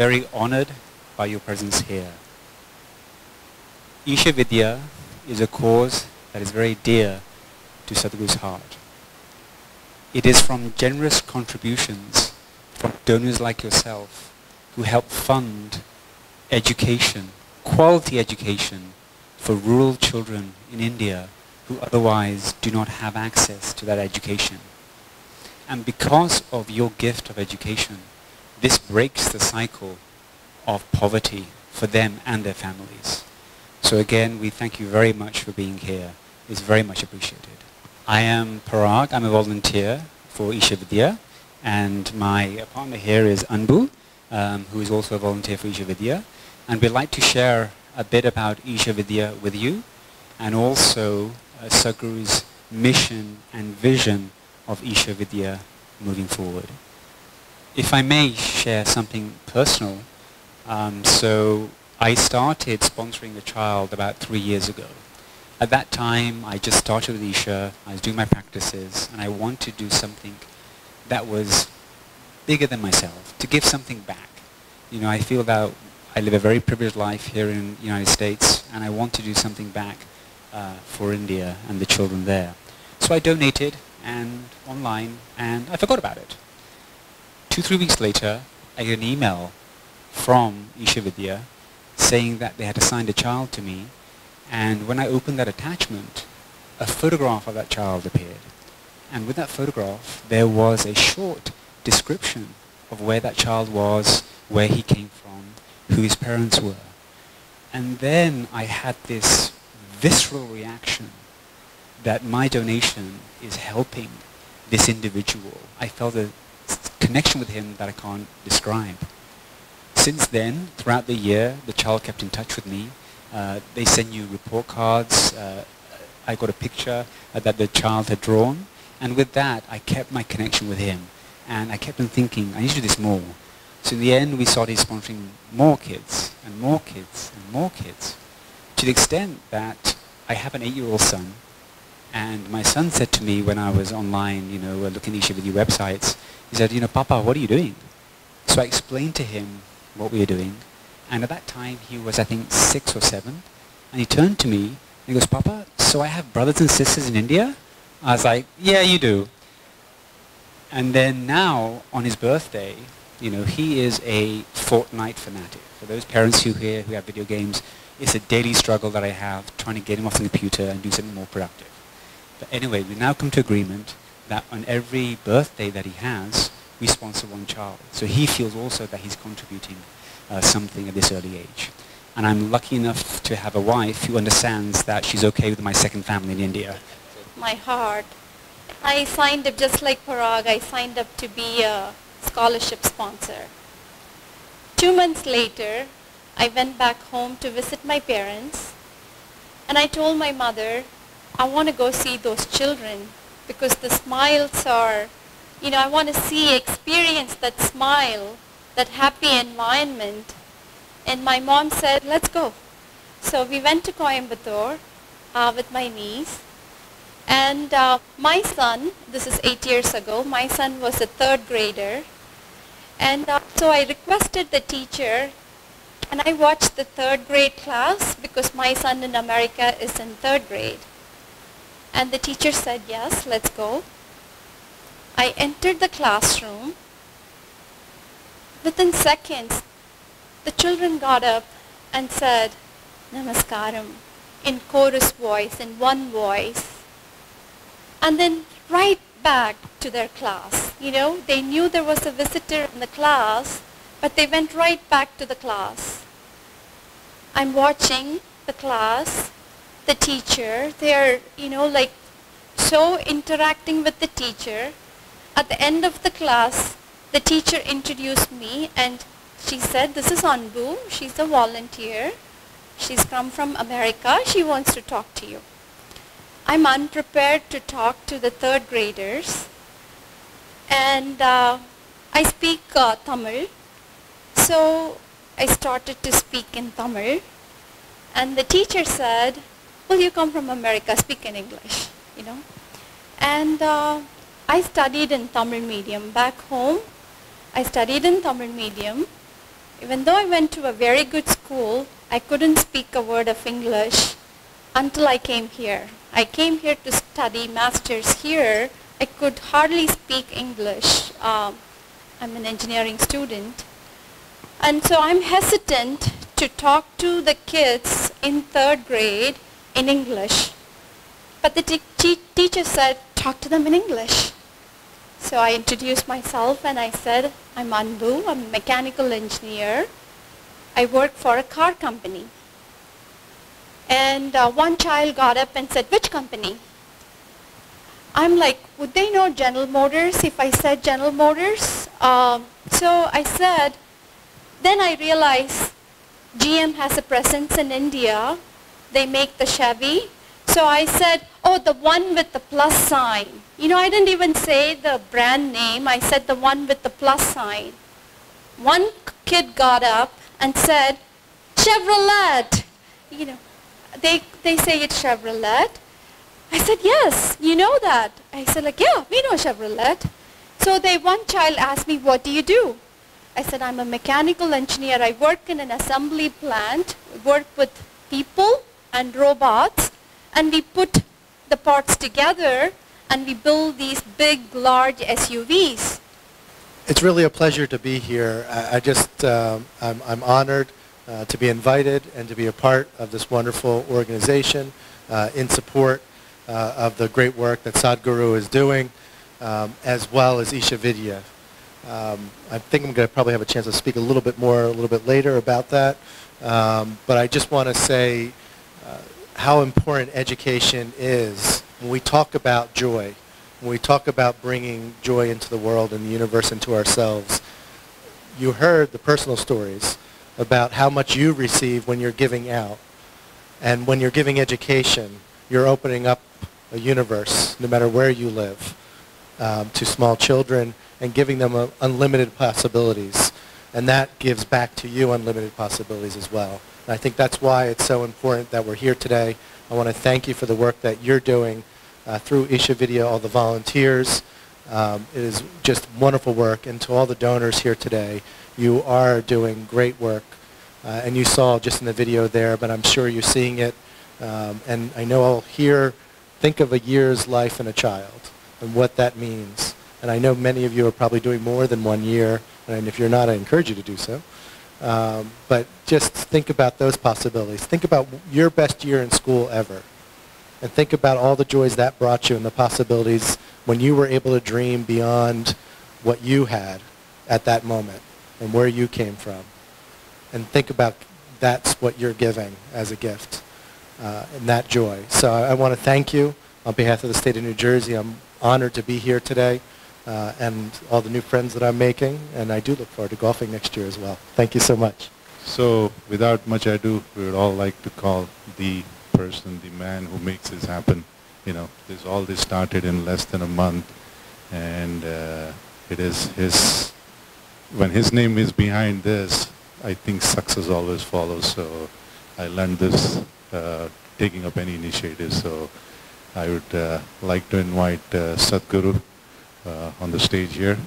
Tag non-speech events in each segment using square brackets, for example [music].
very honored by your presence here. Isha Vidya is a cause that is very dear to Sadhguru's heart. It is from generous contributions from donors like yourself who help fund education, quality education for rural children in India who otherwise do not have access to that education. And because of your gift of education, this breaks the cycle of poverty for them and their families. So again, we thank you very much for being here. It's very much appreciated. I am Parag. I'm a volunteer for Isha Vidya. And my partner here is Anbu, um, who is also a volunteer for Isha Vidya. And we'd like to share a bit about Isha Vidya with you and also uh, Sadhguru's mission and vision of Isha Vidya moving forward. If I may share something personal, um, so I started sponsoring a child about three years ago. At that time, I just started with Isha, I was doing my practices, and I wanted to do something that was bigger than myself, to give something back. You know, I feel that I live a very privileged life here in the United States, and I want to do something back uh, for India and the children there. So I donated and online, and I forgot about it. Two, three weeks later, I get an email from Isha Vidya saying that they had assigned a child to me. And when I opened that attachment, a photograph of that child appeared. And with that photograph, there was a short description of where that child was, where he came from, who his parents were. And then I had this visceral reaction that my donation is helping this individual. I felt a connection with him that I can't describe. Since then, throughout the year, the child kept in touch with me. Uh, they send you report cards. Uh, I got a picture uh, that the child had drawn. And with that, I kept my connection with him. And I kept on thinking, I need to do this more. So in the end, we started sponsoring more kids and more kids and more kids to the extent that I have an eight-year-old son. And my son said to me when I was online, you know, looking at Isha Vidya websites, he said, you know, Papa, what are you doing? So I explained to him what we were doing. And at that time, he was, I think, six or seven. And he turned to me and he goes, Papa, so I have brothers and sisters in India? I was like, yeah, you do. And then now, on his birthday, you know, he is a Fortnite fanatic. For those parents who here who have video games, it's a daily struggle that I have trying to get him off the computer and do something more productive. But anyway, we now come to agreement that on every birthday that he has, we sponsor one child. So he feels also that he's contributing uh, something at this early age. And I'm lucky enough to have a wife who understands that she's okay with my second family in India. My heart. I signed up just like Parag. I signed up to be a scholarship sponsor. Two months later, I went back home to visit my parents and I told my mother, I want to go see those children because the smiles are you know, I want to see, experience that smile, that happy environment. And my mom said, let's go. So we went to Coimbatore uh, with my niece. And uh, my son, this is eight years ago, my son was a third grader. And uh, so I requested the teacher, and I watched the third grade class because my son in America is in third grade. And the teacher said, yes, let's go. I entered the classroom. Within seconds, the children got up and said, Namaskaram, in chorus voice, in one voice. And then right back to their class. You know, they knew there was a visitor in the class, but they went right back to the class. I'm watching the class, the teacher, they're, you know, like so interacting with the teacher at the end of the class, the teacher introduced me and she said, this is Anbu. She's a volunteer. She's come from America. She wants to talk to you. I'm unprepared to talk to the third graders. And uh, I speak uh, Tamil. So I started to speak in Tamil. And the teacher said, well, you come from America, speak in English, you know. And uh, I studied in Tamil medium. Back home, I studied in Tamil medium. Even though I went to a very good school, I couldn't speak a word of English until I came here. I came here to study masters here. I could hardly speak English. Um, I'm an engineering student. And so I'm hesitant to talk to the kids in third grade in English. But the te- te- teacher said, talk to them in English. So I introduced myself and I said, I'm Anbu, I'm a mechanical engineer. I work for a car company. And uh, one child got up and said, which company? I'm like, would they know General Motors if I said General Motors? Um, so I said, then I realized GM has a presence in India. They make the Chevy. So I said, oh, the one with the plus sign. You know, I didn't even say the brand name. I said the one with the plus sign. One kid got up and said, Chevrolet. You know, they, they say it's Chevrolet. I said, yes, you know that. I said, like, yeah, we know Chevrolet. So they, one child asked me, what do you do? I said, I'm a mechanical engineer. I work in an assembly plant, work with people and robots, and we put the parts together and we build these big, large SUVs. It's really a pleasure to be here. I, I just, um, I'm, I'm honored uh, to be invited and to be a part of this wonderful organization uh, in support uh, of the great work that Sadhguru is doing, um, as well as Isha Vidya. Um, I think I'm going to probably have a chance to speak a little bit more a little bit later about that. Um, but I just want to say how important education is when we talk about joy, when we talk about bringing joy into the world and the universe and to ourselves. You heard the personal stories about how much you receive when you're giving out. And when you're giving education, you're opening up a universe, no matter where you live, um, to small children and giving them a, unlimited possibilities. And that gives back to you unlimited possibilities as well. I think that's why it's so important that we're here today. I want to thank you for the work that you're doing uh, through Isha Vidya, all the volunteers. Um, it is just wonderful work. And to all the donors here today, you are doing great work. Uh, and you saw just in the video there, but I'm sure you're seeing it. Um, and I know I'll hear, think of a year's life in a child and what that means. And I know many of you are probably doing more than one year, and if you're not, I encourage you to do so. Um, but just think about those possibilities. Think about your best year in school ever. And think about all the joys that brought you and the possibilities when you were able to dream beyond what you had at that moment and where you came from. And think about that's what you're giving as a gift uh, and that joy. So I, I want to thank you on behalf of the state of New Jersey. I'm honored to be here today uh, and all the new friends that I'm making. And I do look forward to golfing next year as well. Thank you so much. So without much ado, we would all like to call the person, the man who makes this happen. You know, this all this started in less than a month, and uh, it is his. When his name is behind this, I think success always follows. So I learned this uh, taking up any initiative. So I would uh, like to invite uh, Sadhguru Uh, on the stage here.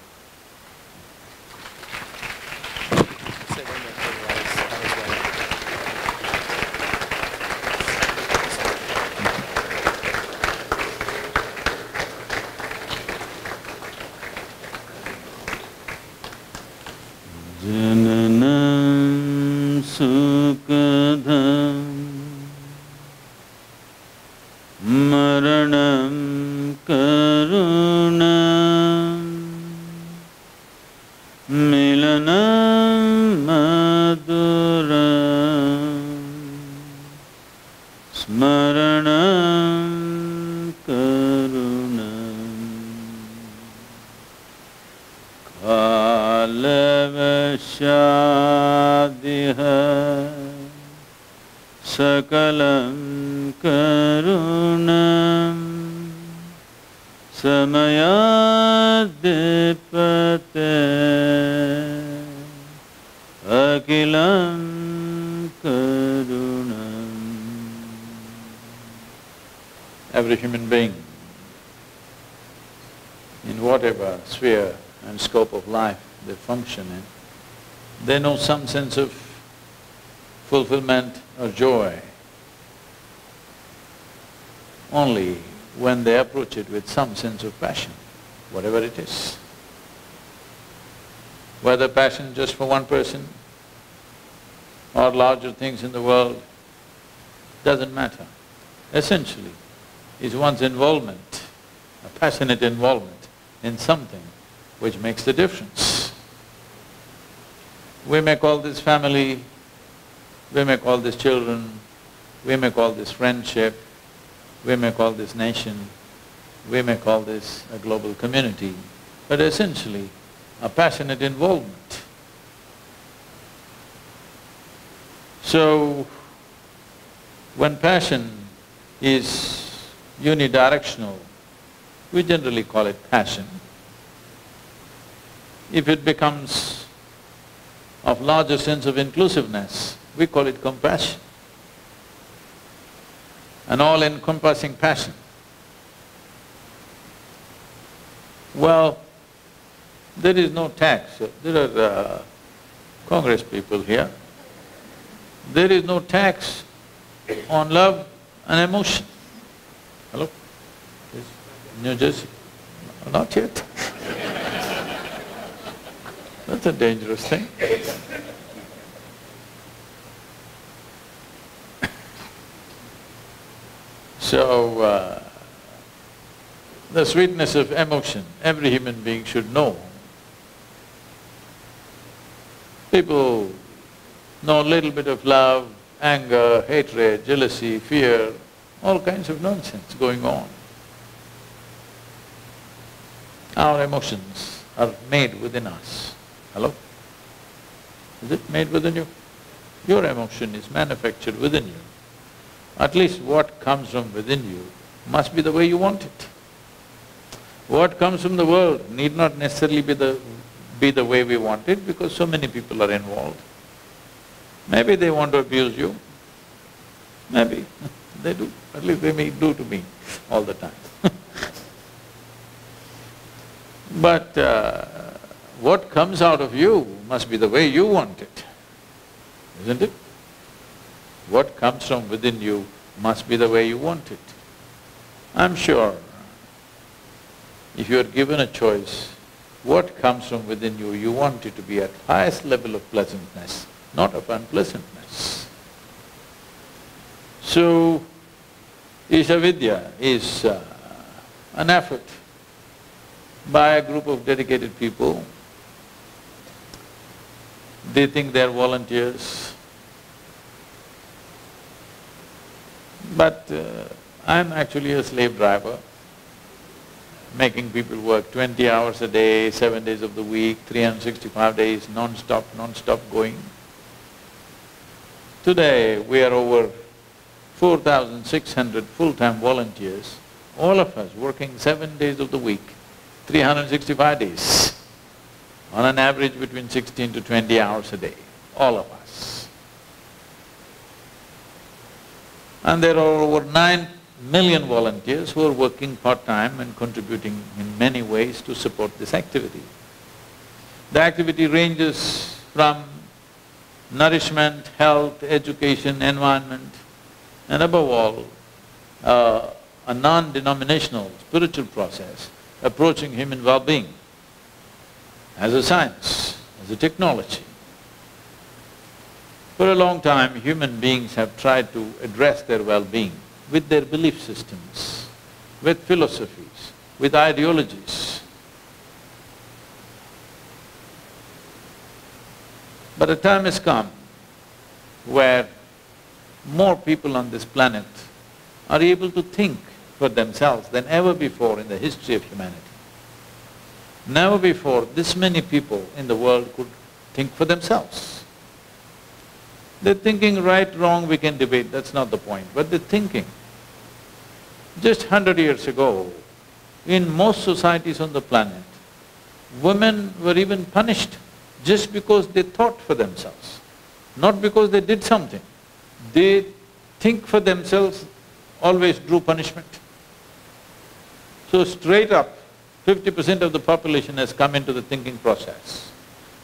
Life they function in They know some sense of fulfillment or joy only when they approach it with some sense of passion, whatever it is. Whether passion just for one person or larger things in the world, doesn't matter. Essentially, is one's involvement, a passionate involvement in something which makes the difference. We may call this family, we may call this children, we may call this friendship, we may call this nation, we may call this a global community, but essentially a passionate involvement. So, when passion is unidirectional, we generally call it passion. If it becomes of larger sense of inclusiveness, we call it compassion. An all-encompassing passion. Well, there is no tax. There are uh, Congress people here. There is no tax on love and emotion. Hello? New Jersey? Not yet. [laughs] That's a dangerous thing. So, uh, the sweetness of emotion, every human being should know. People know a little bit of love, anger, hatred, jealousy, fear, all kinds of nonsense going on. Our emotions are made within us. Hello? Is it made within you? Your emotion is manufactured within you. At least what comes from within you must be the way you want it. What comes from the world need not necessarily be the… be the way we want it because so many people are involved. Maybe they want to abuse you, maybe [laughs] they do, at least they may do to me all the time [laughs] But uh, what comes out of you must be the way you want it, isn't it? What comes from within you must be the way you want it. I'm sure if you are given a choice, what comes from within you, you want it to be at highest level of pleasantness, not of unpleasantness. So, Ishavidya is uh, an effort by a group of dedicated people. They think they're volunteers, but uh, I'm actually a slave driver, making people work twenty hours a day, seven days of the week, 365 days, non-stop, non-stop going. Today, we are over 4,600 full-time volunteers, all of us working seven days of the week, 365 days, on an average between sixteen to twenty hours a day, all of us. And there are over nine million volunteers who are working part-time and contributing in many ways to support this activity. The activity ranges from nourishment, health, education, environment, and above all, uh, a non-denominational spiritual process approaching human well-being as a science, as a technology. For a long time, human beings have tried to address their well-being with their belief systems, with philosophies, with ideologies. But a time has come where more people on this planet are able to think for themselves than ever before in the history of humanity. Never before this many people in the world could think for themselves. They're thinking right, wrong, we can debate, that's not the point, but they're thinking. Just hundred years ago, in most societies on the planet, women were even punished just because they thought for themselves, not because they did something. They think for themselves always drew punishment. So straight up, fifty percent of the population has come into the thinking process.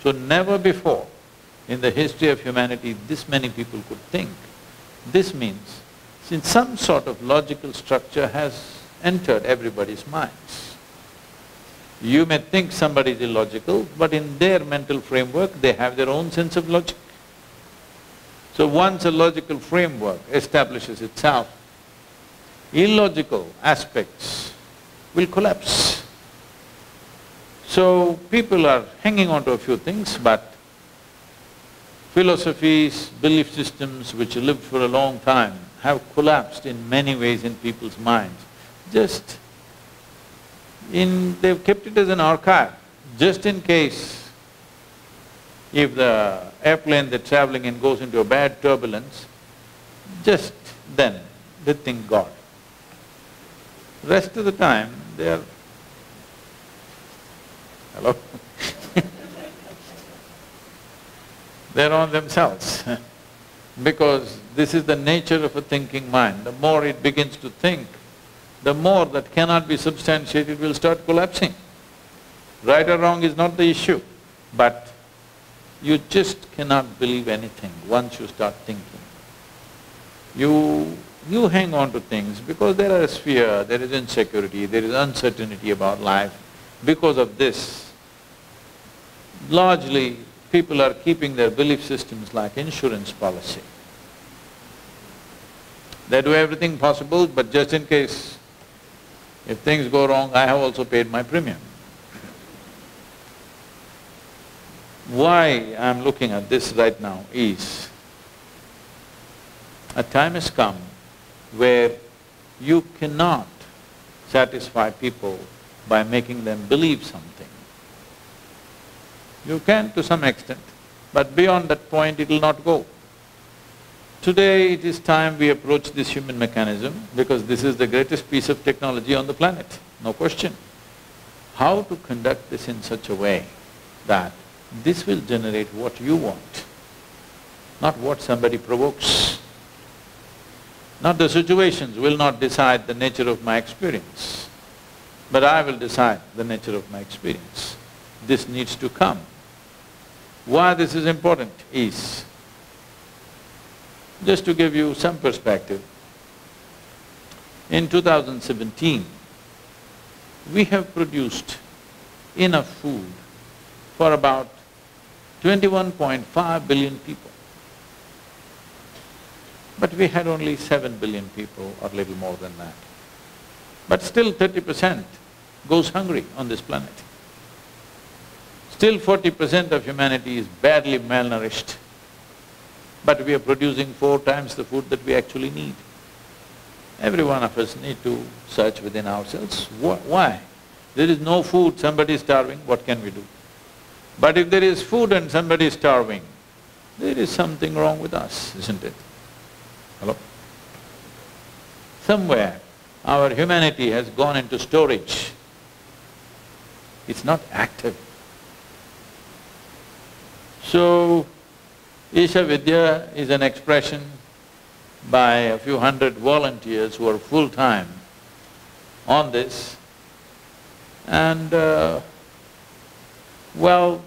So never before in the history of humanity this many people could think. This means, since some sort of logical structure has entered everybody's minds. You may think somebody is illogical, but in their mental framework, they have their own sense of logic. So once a logical framework establishes itself, illogical aspects will collapse. So people are hanging on to a few things, but philosophies, belief systems which lived for a long time have collapsed in many ways in people's minds. Just in… they've kept it as an archive, just in case if the airplane they're traveling in goes into a bad turbulence, just then they think God. Rest of the time, they are… Hello? They're on themselves because this is the nature of a thinking mind. The more it begins to think, the more that cannot be substantiated will start collapsing. Right or wrong is not the issue, but you just cannot believe anything once you start thinking. You… you hang on to things because there is fear, there is insecurity, there is uncertainty about life. Because of this, largely people are keeping their belief systems like insurance policy. They do everything possible, but just in case if things go wrong, I have also paid my premium. Why I'm looking at this right now is, a time has come where you cannot satisfy people by making them believe something. You can to some extent, but beyond that point it'll not go. Today it is time we approach this human mechanism because this is the greatest piece of technology on the planet, no question. How to conduct this in such a way that this will generate what you want, not what somebody provokes. Not the situations will not decide the nature of my experience, but I will decide the nature of my experience. This needs to come. Why this is important is, just to give you some perspective, in 2017, we have produced enough food for about 21.5 billion people. But we had only seven billion people or little more than that. But still thirty percent goes hungry on this planet. Still forty percent of humanity is badly malnourished, but we are producing four times the food that we actually need. Every one of us need to search within ourselves, Wh why? There is no food, somebody is starving, what can we do? But if there is food and somebody is starving, there is something wrong with us, isn't it? Hello? Somewhere our humanity has gone into storage. It's not active. So, Isha Vidya is an expression by a few hundred volunteers who are full-time on this and uh, well,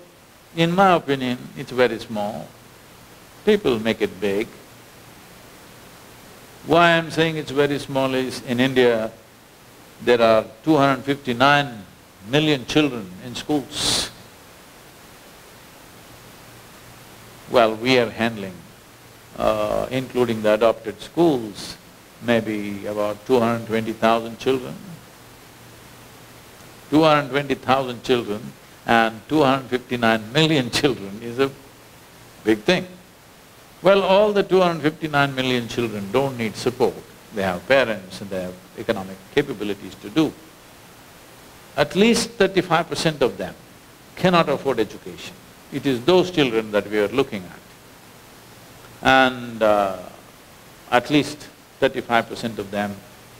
in my opinion, it's very small. People make it big. Why I'm saying it's very small is, in India, there are 259 million children in schools. Well, we are handling, uh, including the adopted schools, maybe about 220,000 children. 220,000 children and 259 million [laughs] children is a big thing. Well, all the 259 million children don't need support. They have parents and they have economic capabilities to do. At least thirty-five percent of them cannot afford education. It is those children that we are looking at. And uh, at least thirty-five percent of them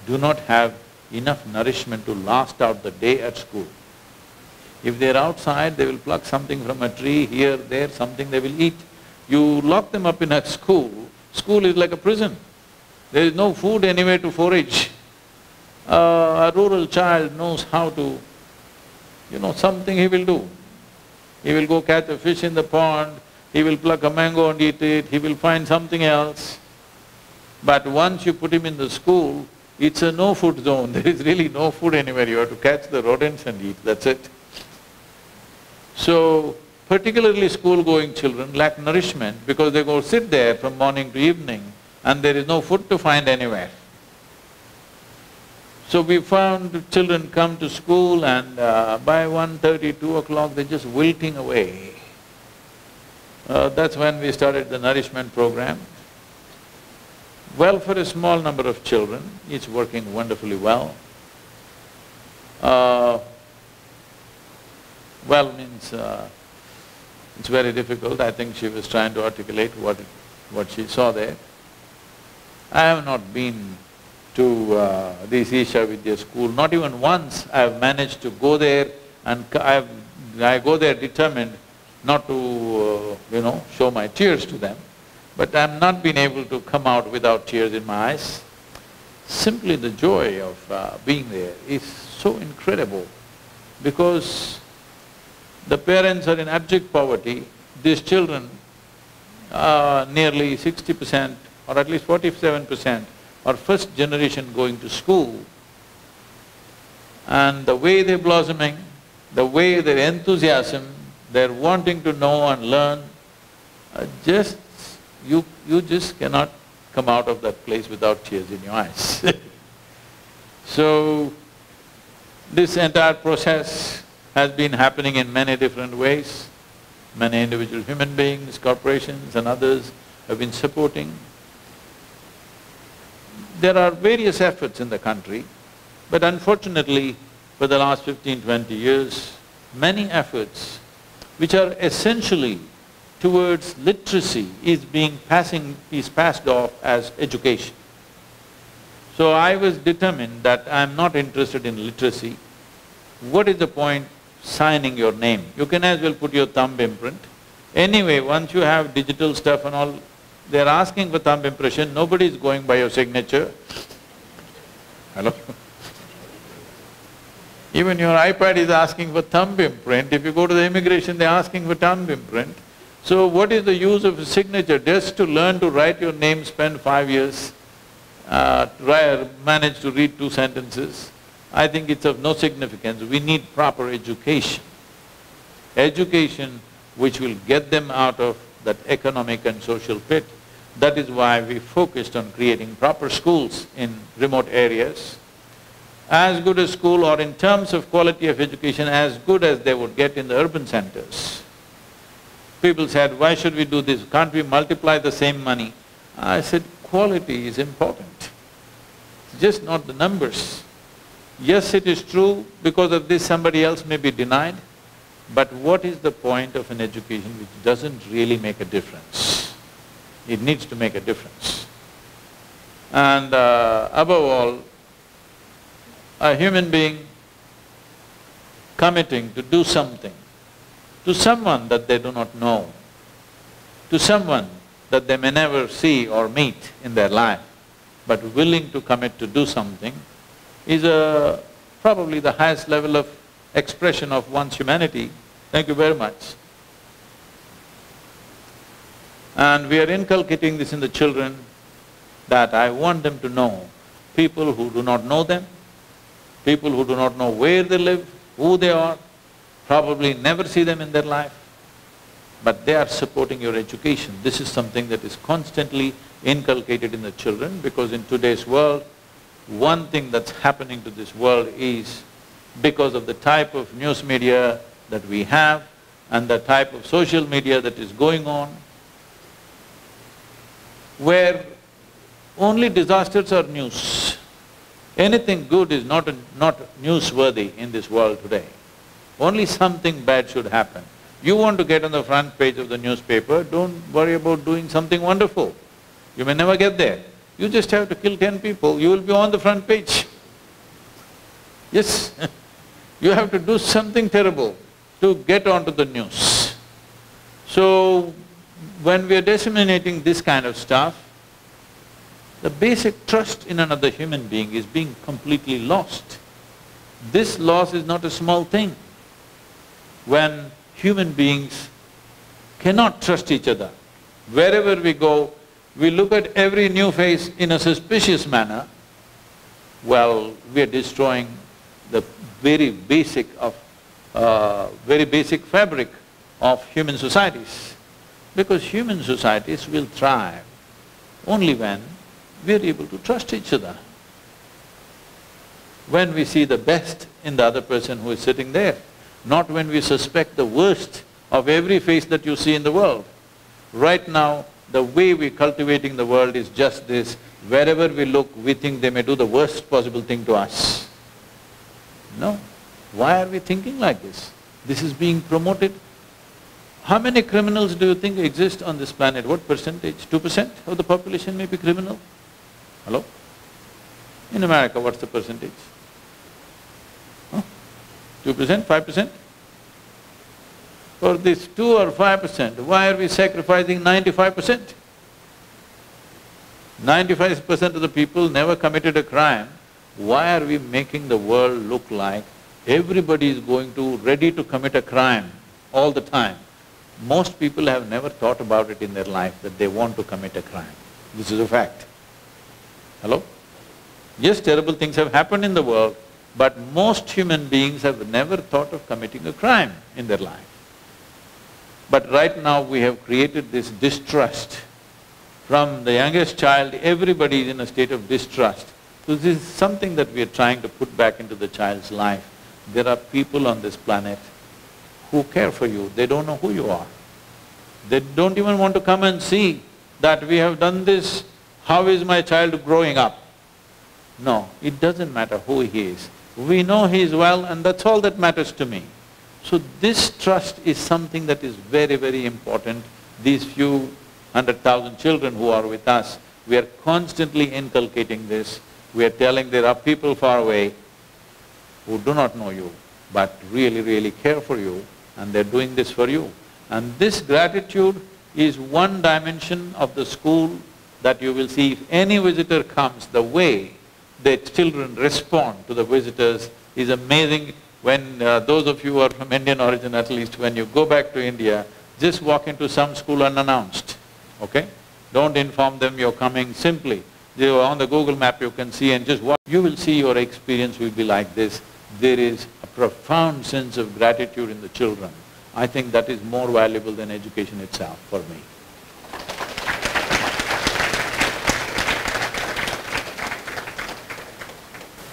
do not have enough nourishment to last out the day at school. If they're outside, they will pluck something from a tree, here, there, something they will eat. You lock them up in a school, school is like a prison. There is no food anywhere to forage. Uh, a rural child knows how to, you know, something he will do. He will go catch a fish in the pond, he will pluck a mango and eat it, he will find something else. But once you put him in the school, it's a no-food zone, [laughs] there is really no food anywhere, you have to catch the rodents and eat, that's it. So, particularly school-going children lack nourishment because they go sit there from morning to evening and there is no food to find anywhere. So we found children come to school and uh, by 1.30, 2 o'clock, they're just wilting away. Uh, that's when we started the nourishment program. Well, for a small number of children, it's working wonderfully well. Uh, well means uh, it's very difficult. I think she was trying to articulate what, what she saw there. I have not been to uh, this Isha Vidya school, not even once I have managed to go there and I I go there determined not to, uh, you know, show my tears to them, but I'm not been able to come out without tears in my eyes. Simply the joy of uh, being there is so incredible because the parents are in abject poverty, these children, uh, nearly sixty percent or at least forty-seven percent are first generation going to school and the way they're blossoming, the way their enthusiasm, they're wanting to know and learn, uh, just… you… you just cannot come out of that place without tears in your eyes [laughs] So, this entire process has been happening in many different ways. Many individual human beings, corporations and others have been supporting. There are various efforts in the country, but unfortunately, for the last 15, 20 years, many efforts which are essentially towards literacy is being passing… is passed off as education. So I was determined that I'm not interested in literacy. What is the point signing your name? You can as well put your thumb imprint. Anyway, once you have digital stuff and all, they're asking for thumb impression, nobody is going by your signature. Hello? Even your iPad is asking for thumb imprint, if you go to the immigration, they're asking for thumb imprint. So what is the use of a signature? Just to learn to write your name, spend five years, uh, try, manage to read two sentences. I think it's of no significance, we need proper education. Education which will get them out of that economic and social pit. That is why we focused on creating proper schools in remote areas. As good a school or in terms of quality of education, as good as they would get in the urban centers. People said, why should we do this? Can't we multiply the same money? I said, quality is important, it's just not the numbers. Yes, it is true, because of this somebody else may be denied, but what is the point of an education which doesn't really make a difference? It needs to make a difference. And uh, above all, a human being committing to do something to someone that they do not know, to someone that they may never see or meet in their life, but willing to commit to do something, is a… probably the highest level of expression of one's humanity. Thank you very much. And we are inculcating this in the children that I want them to know people who do not know them, people who do not know where they live, who they are, probably never see them in their life, but they are supporting your education. This is something that is constantly inculcated in the children because in today's world, one thing that's happening to this world is because of the type of news media that we have and the type of social media that is going on, where only disasters are news. Anything good is not, not newsworthy in this world today. Only something bad should happen. You want to get on the front page of the newspaper, don't worry about doing something wonderful. You may never get there. You just have to kill ten people, you will be on the front page. Yes, [laughs] you have to do something terrible to get onto the news. So, when we are disseminating this kind of stuff, the basic trust in another human being is being completely lost. This loss is not a small thing. When human beings cannot trust each other. Wherever we go, we look at every new face in a suspicious manner, well, we are destroying the very basic of… Uh, very basic fabric of human societies. Because human societies will thrive only when we are able to trust each other. When we see the best in the other person who is sitting there, not when we suspect the worst of every face that you see in the world. Right now, the way we're cultivating the world is just this, wherever we look, we think they may do the worst possible thing to us. No. Why are we thinking like this? This is being promoted. How many criminals do you think exist on this planet? What percentage? Two percent of the population may be criminal? Hello? In America, what's the percentage? Two percent, five percent? For this two or five percent, why are we sacrificing ninety-five percent? Ninety-five percent of the people never committed a crime, why are we making the world look like everybody is going to… ready to commit a crime all the time? Most people have never thought about it in their life that they want to commit a crime. This is a fact. Hello? Yes, terrible things have happened in the world, but most human beings have never thought of committing a crime in their life. But right now we have created this distrust. From the youngest child, everybody is in a state of distrust. So this is something that we are trying to put back into the child's life. There are people on this planet who care for you, they don't know who you are. They don't even want to come and see that we have done this, how is my child growing up? No, it doesn't matter who he is. We know he is well and that's all that matters to me. So this trust is something that is very, very important. These few hundred thousand children who are with us, we are constantly inculcating this. We are telling there are people far away who do not know you, but really, really care for you and they're doing this for you. And this gratitude is one dimension of the school that you will see if any visitor comes, the way the children respond to the visitors is amazing. When uh, those of you who are from Indian origin at least, when you go back to India, just walk into some school unannounced, okay? Don't inform them you're coming, simply. They on the Google map you can see and just walk. You will see your experience will be like this. There is profound sense of gratitude in the children. I think that is more valuable than education itself for me.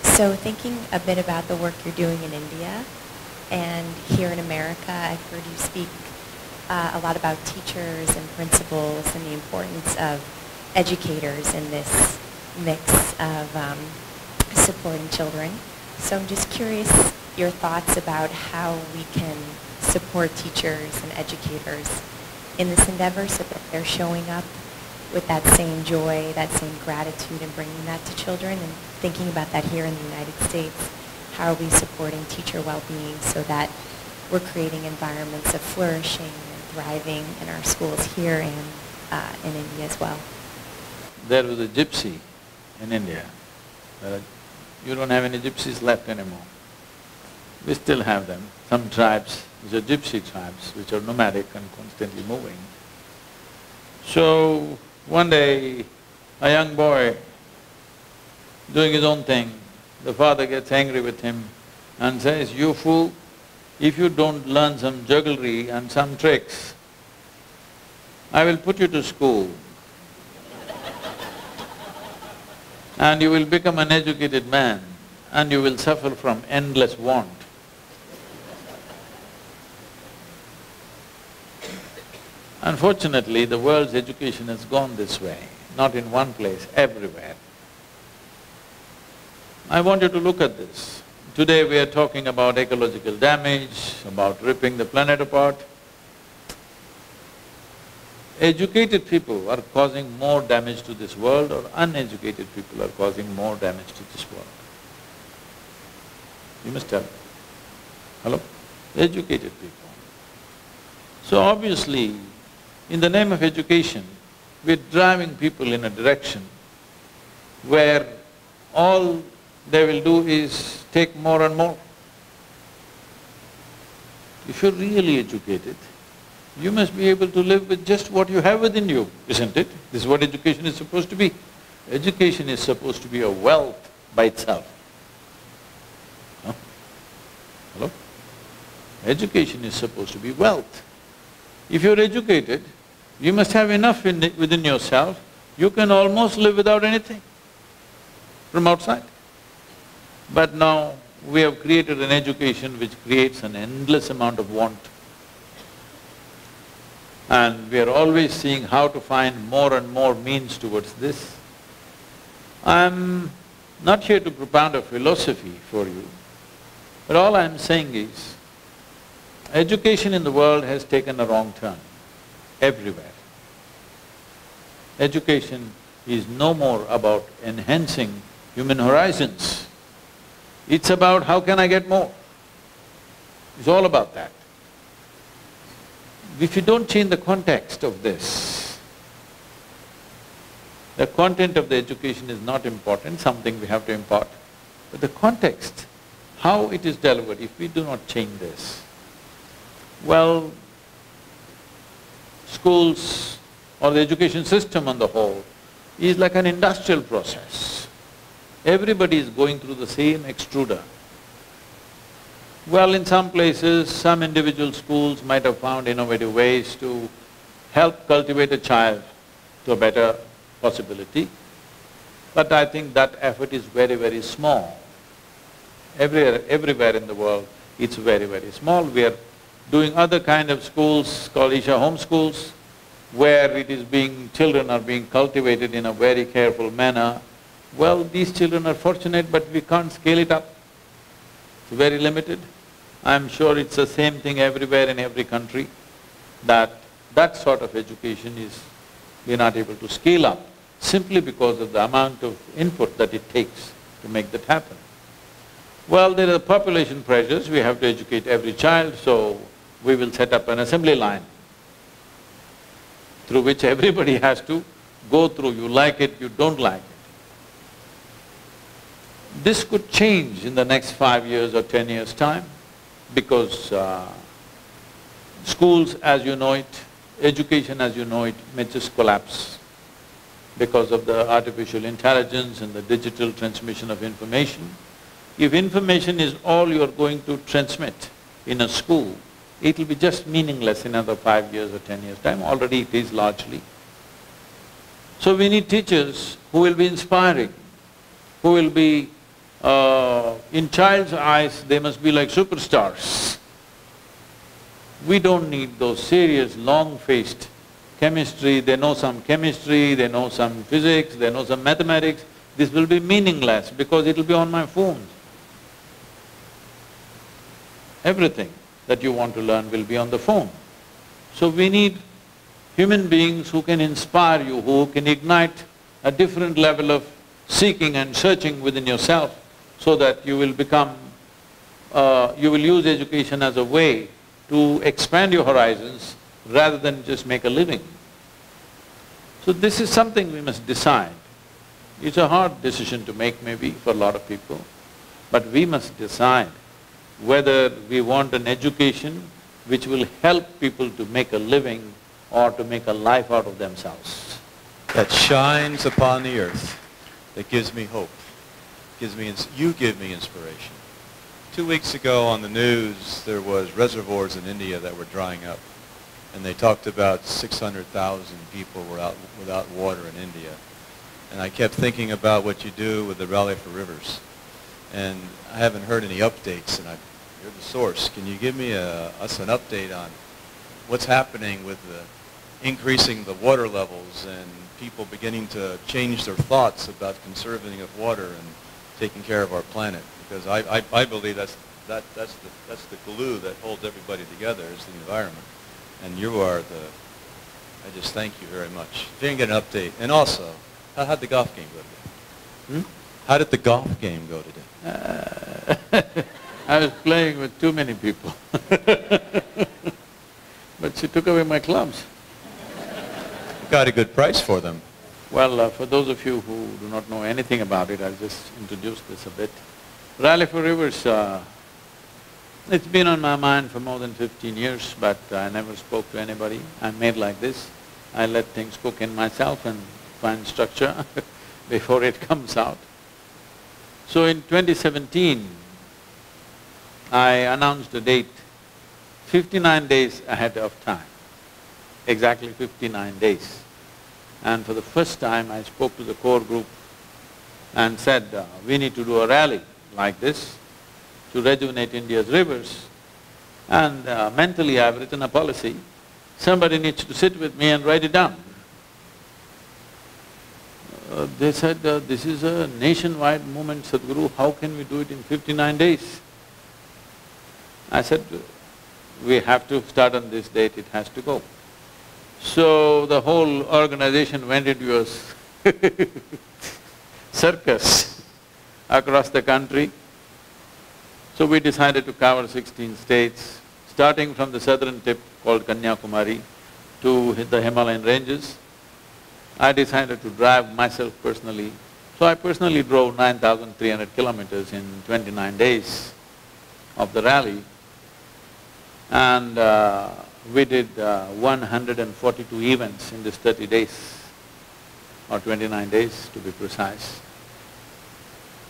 So thinking a bit about the work you're doing in India and here in America, I've heard you speak uh, a lot about teachers and principals and the importance of educators in this mix of um, supporting children. So I'm just curious your thoughts about how we can support teachers and educators in this endeavor so that they're showing up with that same joy, that same gratitude and bringing that to children and thinking about that here in the United States. How are we supporting teacher well-being so that we're creating environments of flourishing and thriving in our schools here and uh, in India as well? There was a gypsy in India. Uh, you don't have any gypsies left anymore. We still have them. Some tribes, which are gypsy tribes, which are nomadic and constantly moving. So, one day, a young boy doing his own thing, the father gets angry with him and says, you fool, if you don't learn some jugglery and some tricks, I will put you to school and you will become an educated man and you will suffer from endless want. Unfortunately, the world's education has gone this way, not in one place, everywhere. I want you to look at this. Today we are talking about ecological damage, about ripping the planet apart. Educated people are causing more damage to this world or uneducated people are causing more damage to this world? You must tell. me. Hello? Educated people. So obviously, in the name of education, we're driving people in a direction where all they will do is take more and more. If you're really educated, You must be able to live with just what you have within you, isn't it? This is what education is supposed to be. Education is supposed to be a wealth by itself. Huh? Hello? Education is supposed to be wealth. If you're educated, you must have enough in within yourself, you can almost live without anything from outside. But now we have created an education which creates an endless amount of want. And we are always seeing how to find more and more means towards this. I'm not here to propound a philosophy for you, but all I'm saying is, education in the world has taken a wrong turn, everywhere. Education is no more about enhancing human horizons. It's about how can I get more. It's all about that. If you don't change the context of this, the content of the education is not important, something we have to impart. But the context, how it is delivered, if we do not change this, well, schools or the education system on the whole is like an industrial process. Everybody is going through the same extruder. Well, in some places, some individual schools might have found innovative ways to help cultivate a child to a better possibility, but I think that effort is very, very small. Everywhere, everywhere in the world, it's very, very small. We are doing other kind of schools called Isha home schools, where it is being… children are being cultivated in a very careful manner. Well, these children are fortunate, but we can't scale it up. It's very limited. I'm sure it's the same thing everywhere in every country, that that sort of education is… we're not able to scale up simply because of the amount of input that it takes to make that happen. Well, there are population pressures, we have to educate every child, so we will set up an assembly line through which everybody has to go through, you like it, you don't like it. This could change in the next five years or ten years' time because uh, schools as you know it, education as you know it may just collapse because of the artificial intelligence and the digital transmission of information. If information is all you're going to transmit in a school, it'll be just meaningless in another five years or ten years' time, already it is largely. So we need teachers who will be inspiring, who will be… Uh, in child's eyes, they must be like superstars. We don't need those serious, long-faced chemistry, they know some chemistry, they know some physics, they know some mathematics, this will be meaningless because it'll be on my phone. Everything that you want to learn will be on the phone. So we need human beings who can inspire you, who can ignite a different level of seeking and searching within yourself so that you will become… Uh, you will use education as a way to expand your horizons rather than just make a living. So this is something we must decide. It's a hard decision to make maybe for a lot of people, but we must decide whether we want an education which will help people to make a living or to make a life out of themselves. That shines upon the earth, that gives me hope, gives me… you give me inspiration. Two weeks ago on the news, there was reservoirs in India that were drying up and they talked about 600,000 people were out without water in India. And I kept thinking about what you do with the Rally for Rivers. And I haven't heard any updates, and I, you're the source. Can you give me a, us an update on what's happening with the increasing the water levels and people beginning to change their thoughts about conserving of water and taking care of our planet? Because I, I, I believe that's, that, that's, the, that's the glue that holds everybody together is the environment and you are the, I just thank you very much. Didn't get an update. And also, how, how'd the golf game go today? Hmm? How did the golf game go today? Uh, [laughs] I was playing with too many people [laughs] But she took away my clubs. Got a good price for them. Well, uh, for those of you who do not know anything about it, I'll just introduce this a bit. Rally for Rivers uh, It's been on my mind for more than fifteen years, but I never spoke to anybody. I'm made like this. I let things cook in myself and find structure [laughs] before it comes out. So in 2017, I announced a date fifty-nine days ahead of time, exactly fifty-nine days. And for the first time, I spoke to the core group and said, uh, we need to do a rally like this to rejuvenate India's rivers. And uh, mentally I've written a policy, somebody needs to sit with me and write it down. Uh, they said, uh, this is a nationwide movement, Sadhguru, how can we do it in fifty-nine days? I said, we have to start on this date, it has to go. So the whole organization went into a [laughs] circus across the country. So we decided to cover sixteen states, starting from the southern tip called Kanyakumari to the Himalayan ranges. I decided to drive myself personally. So I personally drove nine thousand three hundred kilometers in twenty-nine days of the rally. And uh, we did uh, 142 events in this 30 days, or 29 days to be precise.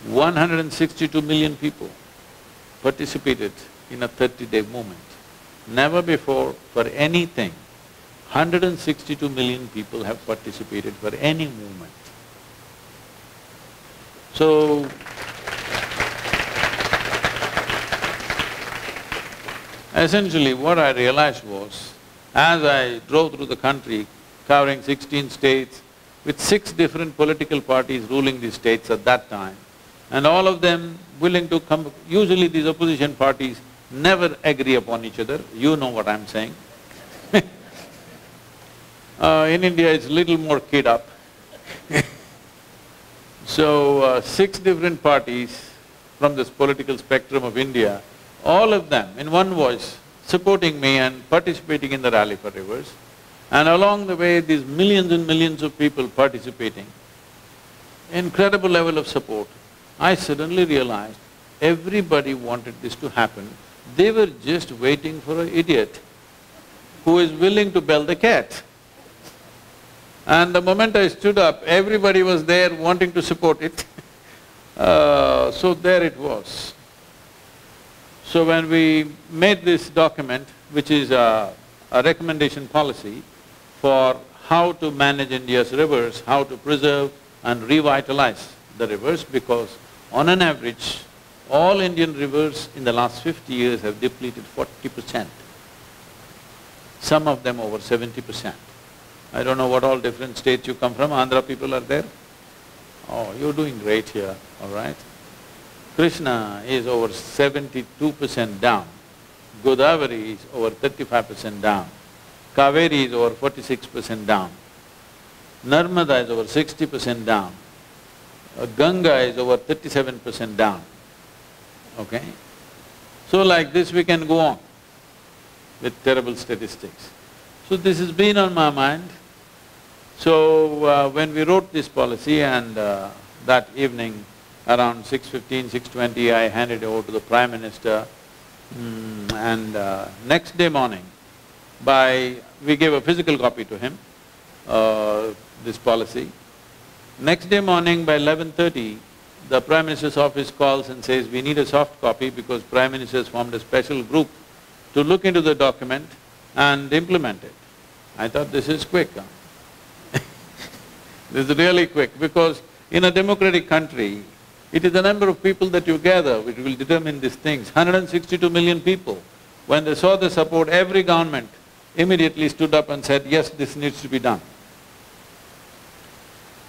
162 million people participated in a 30-day movement. Never before for anything, 162 million people have participated for any movement. So, essentially what I realized was, as I drove through the country covering sixteen states with six different political parties ruling these states at that time, and all of them willing to come… Usually these opposition parties never agree upon each other, you know what I'm saying. [laughs] uh, in India it's little more kid up [laughs] So, uh, six different parties from this political spectrum of India, all of them in one voice supporting me and participating in the Rally for Rivers. And along the way, these millions and millions of people participating, incredible level of support. I suddenly realized everybody wanted this to happen. They were just waiting for an idiot who is willing to bell the cat. And the moment I stood up, everybody was there wanting to support it [laughs] uh, so there it was. So when we made this document, which is a, a recommendation policy for how to manage India's rivers, how to preserve and revitalize the rivers, because on an average, all Indian rivers in the last fifty years have depleted forty percent. Some of them over seventy percent. I don't know what all different states you come from, Andhra people are there? Oh, you're doing great here, all right? Krishna is over seventy-two percent down, Godavari is over thirty-five percent down, Kaveri is over forty-six percent down, Narmada is over sixty percent down, uh, Ganga is over thirty-seven percent down, okay? So like this we can go on with terrible statistics. So this has been on my mind. So uh, when we wrote this policy and uh, that evening around 6.15, 6.20, I handed over to the Prime Minister mm, and uh, next day morning, by… we gave a physical copy to him, uh, this policy. Next day morning by eleven thirty, the Prime Minister's office calls and says, we need a soft copy because Prime Minister has formed a special group to look into the document and implement it. I thought this is quick, huh? [laughs] this is really quick because in a democratic country, it is the number of people that you gather which will determine these things. 162 million people, when they saw the support, every government immediately stood up and said, yes, this needs to be done.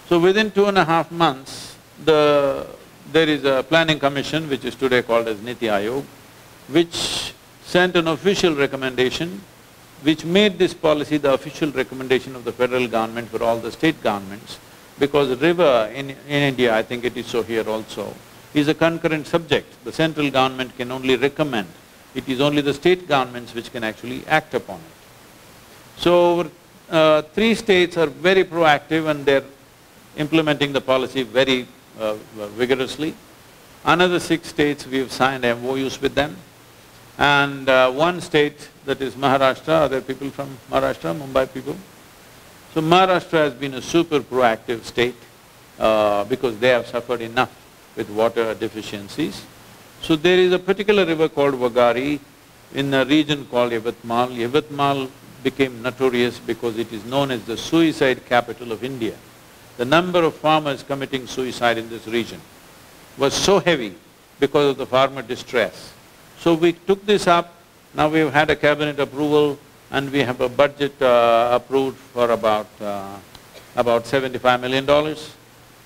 So within two and a half months, the… there is a planning commission which is today called as Niti Aayog, which sent an official recommendation which made this policy the official recommendation of the federal government for all the state governments because river in, in India, I think it is so here also, is a concurrent subject. The central government can only recommend, it is only the state governments which can actually act upon it. So, uh, three states are very proactive and they're implementing the policy very uh, vigorously. Another six states, we have signed MOUs with them. And uh, one state, that is Maharashtra, are there people from Maharashtra, Mumbai people? So Maharashtra has been a super proactive state uh, because they have suffered enough with water deficiencies. So there is a particular river called Waghari in a region called Yavatmal. Yavatmal became notorious because it is known as the suicide capital of India. The number of farmers committing suicide in this region was so heavy because of the farmer distress. So we took this up, now we've had a cabinet approval and we have a budget uh, approved for about, uh, about seventy-five million dollars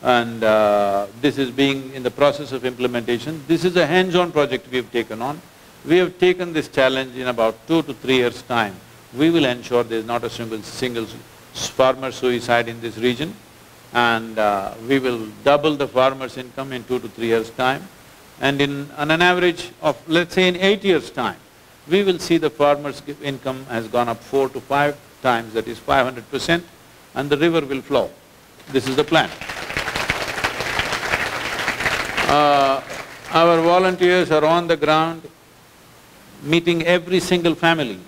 and uh, this is being in the process of implementation. This is a hands-on project we have taken on. We have taken this challenge in about two to three years' time. We will ensure there is not a single, single farmer suicide in this region and uh, we will double the farmer's income in two to three years' time. And in on an average of, let's say in eight years' time, we will see the farmer's income has gone up four to five times, that is five hundred percent, and the river will flow. This is the plan. Uh, our volunteers are on the ground, meeting every single family,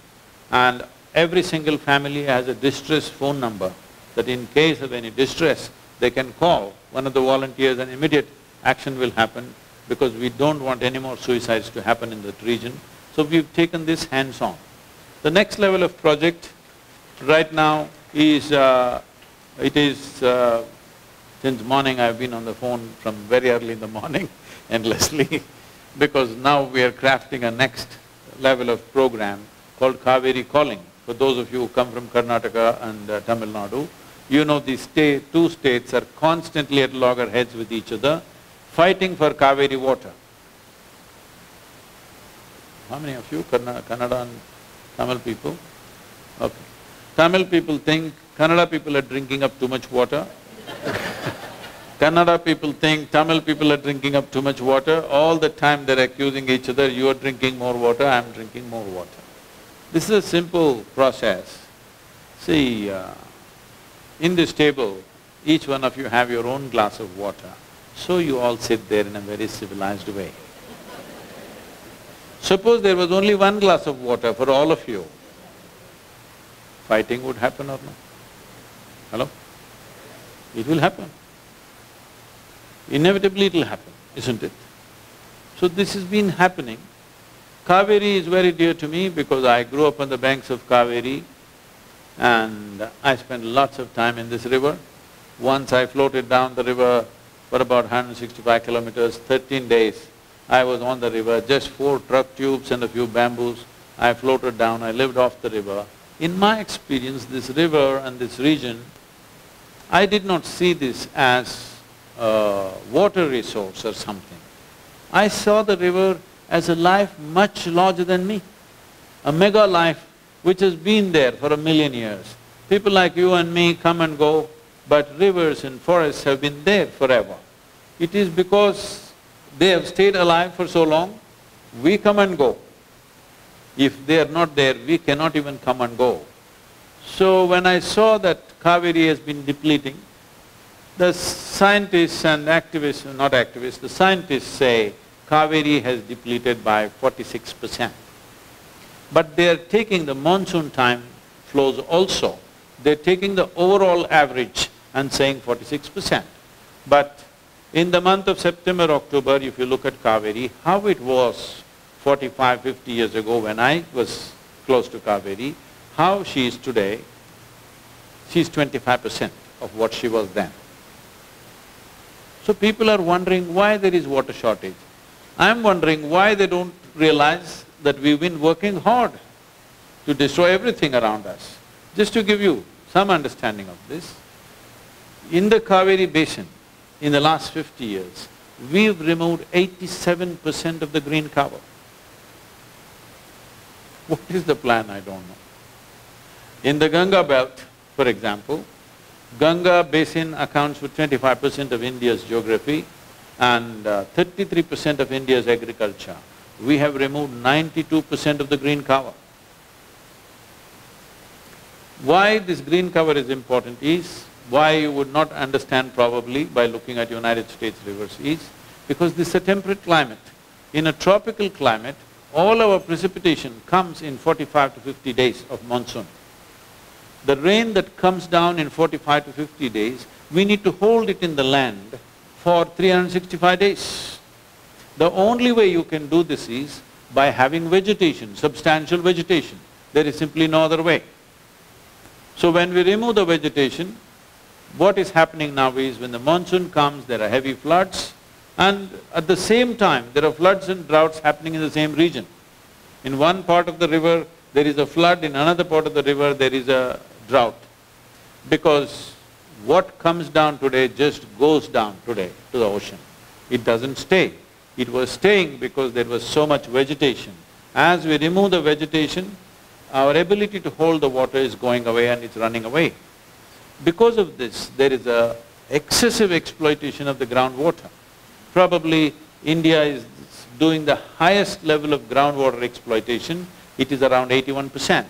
and every single family has a distress phone number that in case of any distress, they can call one of the volunteers and immediate action will happen because we don't want any more suicides to happen in that region. So we've taken this hands-on. The next level of project right now is, uh, it is, uh, since morning I've been on the phone from very early in the morning [laughs] endlessly [laughs] because now we are crafting a next level of program called Kaveri Calling. For those of you who come from Karnataka and uh, Tamil Nadu, you know these sta- two states are constantly at loggerheads with each other, fighting for Kaveri water. How many of you Kannada and Tamil people? Okay. Tamil people think Kannada people are drinking up too much water. [laughs] Kannada people think Tamil people are drinking up too much water. All the time they're accusing each other, you are drinking more water, I'm drinking more water. This is a simple process. See, uh, in this table, each one of you have your own glass of water, so you all sit there in a very civilized way. Suppose there was only one glass of water for all of you, fighting would happen or not? Hello? It will happen. Inevitably it will happen, isn't it? So this has been happening. Kaveri is very dear to me because I grew up on the banks of Kaveri and I spent lots of time in this river. Once I floated down the river for about 165 kilometers, thirteen days. I was on the river, just four truck tubes and a few bamboos. I floated down, I lived off the river. In my experience, this river and this region, I did not see this as a water resource or something. I saw the river as a life much larger than me, a mega life which has been there for a million years. People like you and me come and go, but rivers and forests have been there forever. It is because they have stayed alive for so long, we come and go. If they are not there, we cannot even come and go. So when I saw that Kaveri has been depleting, the scientists and activists, not activists, the scientists say Kaveri has depleted by forty-six percent. But they are taking the monsoon time flows also, they're taking the overall average and saying forty-six percent. But in the month of September, October, if you look at Kaveri, how it was 45, 50 years ago when I was close to Kaveri, how she is today, she's twenty-five percent of what she was then. So people are wondering why there is water shortage. I'm wondering why they don't realize that we've been working hard to destroy everything around us. Just to give you some understanding of this, in the Kaveri basin, in the last fifty years, we've removed eighty-seven percent of the green cover. What is the plan, I don't know. In the Ganga belt, for example, Ganga basin accounts for twenty-five percent of India's geography and uh, thirty-three percent of India's agriculture. We have removed ninety-two percent of the green cover. Why this green cover is important is, why you would not understand probably by looking at United States rivers is, because this is a temperate climate. In a tropical climate, all our precipitation comes in forty-five to fifty days of monsoon. The rain that comes down in forty-five to fifty days, we need to hold it in the land for three hundred and sixty-five days. The only way you can do this is by having vegetation, substantial vegetation. There is simply no other way. So when we remove the vegetation, what is happening now is when the monsoon comes, there are heavy floods and at the same time, there are floods and droughts happening in the same region. In one part of the river, there is a flood, in another part of the river, there is a drought. Because what comes down today just goes down today to the ocean. It doesn't stay. It was staying because there was so much vegetation. As we remove the vegetation, our ability to hold the water is going away and it's running away. Because of this, there is a excessive exploitation of the groundwater. Probably India is doing the highest level of groundwater exploitation, it is around eighty-one percent.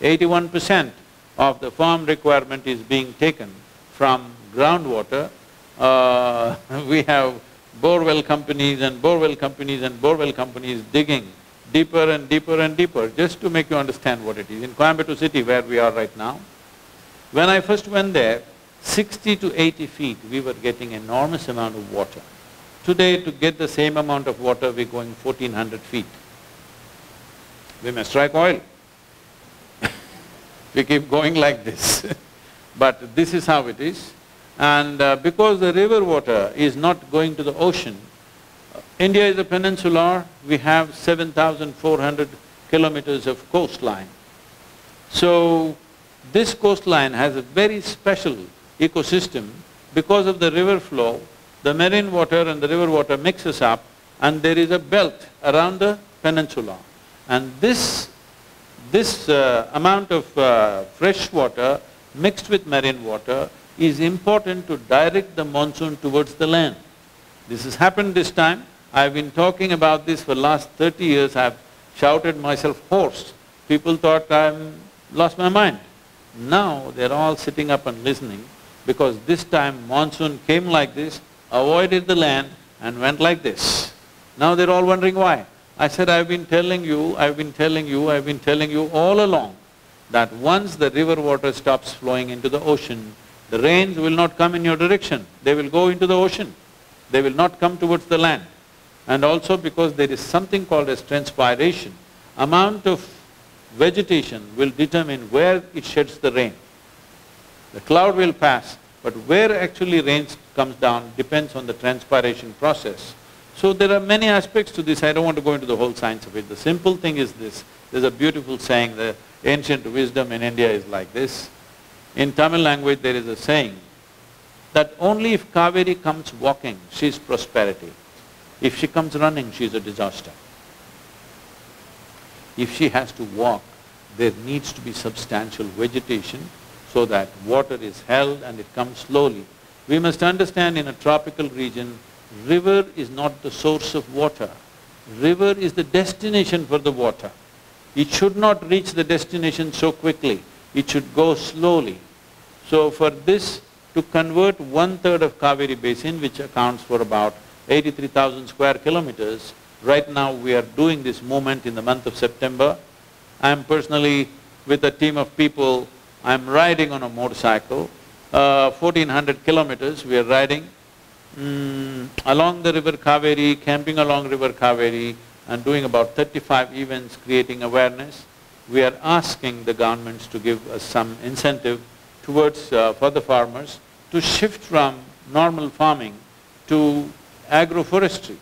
Eighty-one percent of the farm requirement is being taken from groundwater. Uh, [laughs] we have borewell companies and borewell companies and borewell companies digging deeper and deeper and deeper, just to make you understand what it is. In Coimbatore city where we are right now, when I first went there, sixty to eighty feet, we were getting enormous amount of water. Today, to get the same amount of water, we're going fourteen hundred feet. We may strike oil. [laughs] we keep going like this [laughs] but this is how it is. And uh, because the river water is not going to the ocean, India is a peninsular, we have seven thousand four hundred kilometers of coastline. So, this coastline has a very special ecosystem because of the river flow, the marine water and the river water mixes up and there is a belt around the peninsula. And this, this uh, amount of uh, fresh water mixed with marine water is important to direct the monsoon towards the land. This has happened this time. I've been talking about this for last thirty years, I've shouted myself hoarse. People thought I'm lost my mind. Now they're all sitting up and listening because this time monsoon came like this, avoided the land and went like this. Now they're all wondering why. I said, I've been telling you, I've been telling you, I've been telling you all along that once the river water stops flowing into the ocean, the rains will not come in your direction, they will go into the ocean. They will not come towards the land. And also because there is something called as transpiration, amount of vegetation will determine where it sheds the rain. The cloud will pass, but where actually rain comes down depends on the transpiration process. So there are many aspects to this, I don't want to go into the whole science of it. The simple thing is this, there's a beautiful saying, the ancient wisdom in India is like this. In Tamil language there is a saying that only if Kaveri comes walking, she's prosperity. If she comes running, she's a disaster. If she has to walk, there needs to be substantial vegetation so that water is held and it comes slowly. We must understand in a tropical region, river is not the source of water. River is the destination for the water. It should not reach the destination so quickly, it should go slowly. So for this, to convert one-third of Kaveri basin, which accounts for about eighty-three thousand square kilometers, right now we are doing this movement in the month of September. I am personally with a team of people, I am riding on a motorcycle, uh, fourteen hundred kilometers we are riding, mm, along the river Kaveri, camping along river Kaveri and doing about thirty-five events creating awareness. We are asking the governments to give us some incentive towards, uh, for the farmers to shift from normal farming to agroforestry.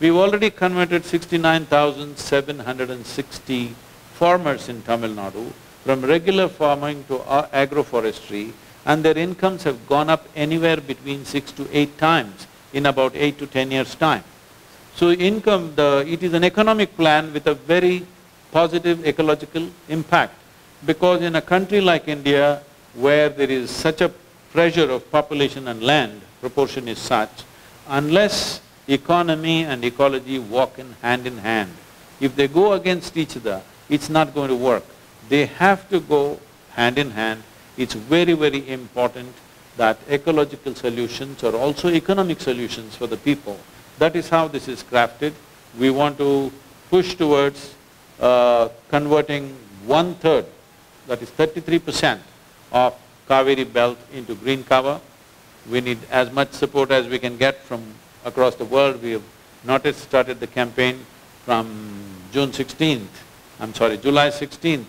We've already converted sixty-nine thousand seven hundred and sixty farmers in Tamil Nadu from regular farming to uh, agroforestry and their incomes have gone up anywhere between six to eight times in about eight to ten years' time. So income, the… it is an economic plan with a very positive ecological impact because in a country like India where there is such a pressure of population and land, proportion is such, unless economy and ecology walk in hand in hand, if they go against each other, it's not going to work. They have to go hand in hand. It's very, very important that ecological solutions are also economic solutions for the people. That is how this is crafted. We want to push towards uh, converting one-third, that is thirty-three percent of Kaveri belt into green cover. We need as much support as we can get from across the world. We have not yet started the campaign from June sixteenth, I'm sorry, July sixteenth,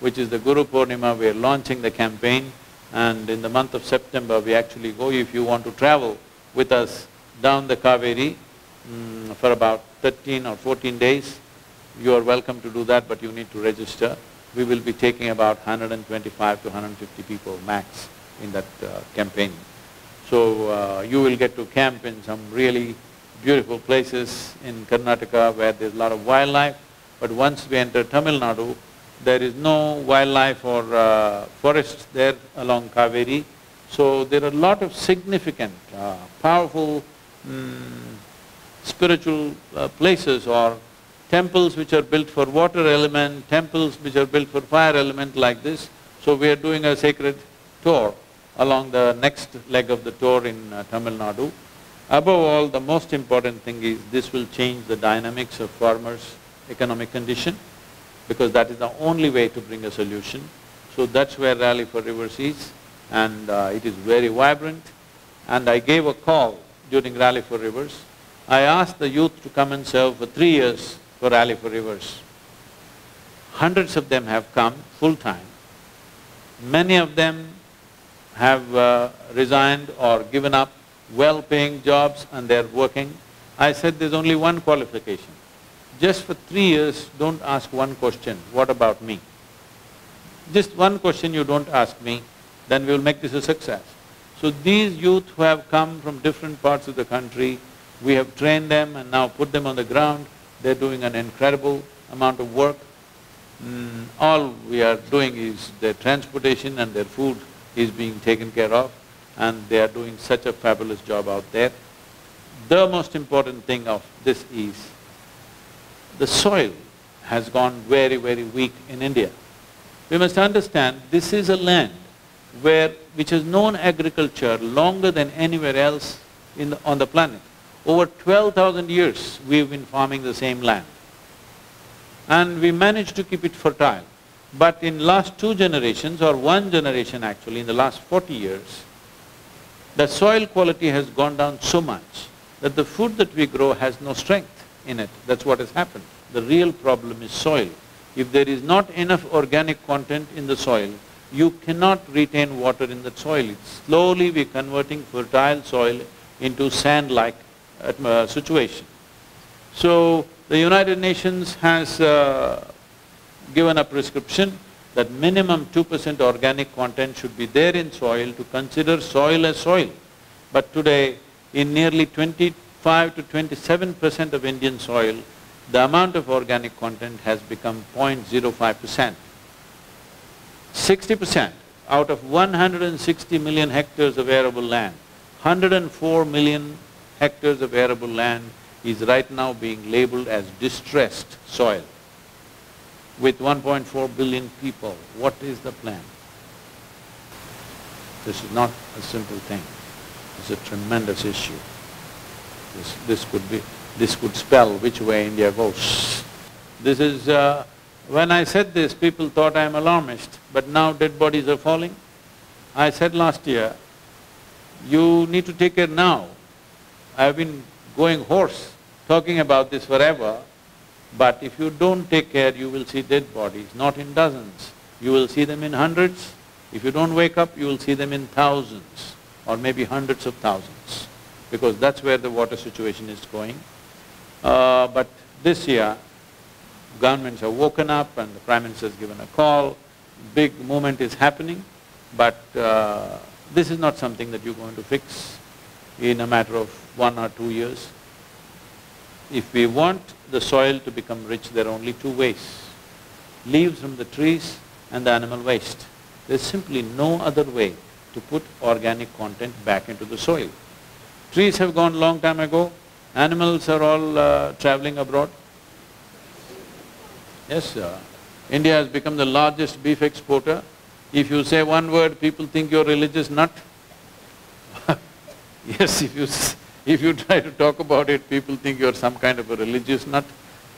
which is the Guru Purnima, we are launching the campaign and in the month of September we actually go, if you want to travel with us down the Kaveri mm, for about thirteen or fourteen days, you are welcome to do that, but you need to register. We will be taking about 125 to 150 people max in that uh, campaign. So, uh, you will get to camp in some really beautiful places in Karnataka where there's a lot of wildlife, but once we enter Tamil Nadu, there is no wildlife or uh, forests there along Kaveri. So there are a lot of significant, uh, powerful mm, spiritual uh, places or temples which are built for water element, temples which are built for fire element like this. So we are doing a sacred tour along the next leg of the tour in uh, Tamil Nadu. Above all, the most important thing is this will change the dynamics of farmers' economic condition because that is the only way to bring a solution. So that's where Rally for Rivers is and uh, it is very vibrant. And I gave a call during Rally for Rivers. I asked the youth to come and serve for three years for Rally for Rivers. Hundreds of them have come full-time. Many of them have uh, resigned or given up well-paying jobs and they're working. I said there's only one qualification. Just for three years, don't ask one question, what about me? Just one question you don't ask me, then we'll make this a success. So these youth who have come from different parts of the country, we have trained them and now put them on the ground, they're doing an incredible amount of work. Mm, all we are doing is their transportation and their food is being taken care of and they are doing such a fabulous job out there. The most important thing of this is the soil has gone very, very weak in India. We must understand this is a land where… which has known agriculture longer than anywhere else in the, on the planet. Over twelve thousand years we've been farming the same land. And we managed to keep it fertile. But in last two generations or one generation actually, in the last forty years, the soil quality has gone down so much that the food that we grow has no strength in it, that's what has happened. The real problem is soil. If there is not enough organic content in the soil, you cannot retain water in that soil. It's slowly we're converting fertile soil into sand-like uh, situation. So, the United Nations has uh, given a prescription that minimum two percent organic content should be there in soil to consider soil as soil. But today, in nearly twenty-five to twenty-seven percent of Indian soil, the amount of organic content has become 0.05 percent. Sixty percent out of one hundred and sixty million hectares of arable land, hundred and four million hectares of arable land is right now being labeled as distressed soil with 1.4 billion people, what is the plan? This is not a simple thing, it's a tremendous issue. This, this could be… this could spell which way India goes. This is… Uh, when I said this, people thought I'm alarmist, but now dead bodies are falling. I said last year, you need to take care now. I've been going hoarse, talking about this forever, but if you don't take care, you will see dead bodies, not in dozens. You will see them in hundreds. If you don't wake up, you will see them in thousands or maybe hundreds of thousands because that's where the water situation is going. Uh, but this year, governments have woken up and the Prime Minister has given a call, big movement is happening, but uh, this is not something that you're going to fix in a matter of one or two years. If we want the soil to become rich, there are only two ways. Leaves from the trees and the animal waste. There's simply no other way to put organic content back into the soil. Trees have gone long time ago, animals are all uh, traveling abroad. Yes, uh, India has become the largest beef exporter. If you say one word, people think you're religious nut. [laughs] yes, if you if you [laughs] try to talk about it, people think you're some kind of a religious nut.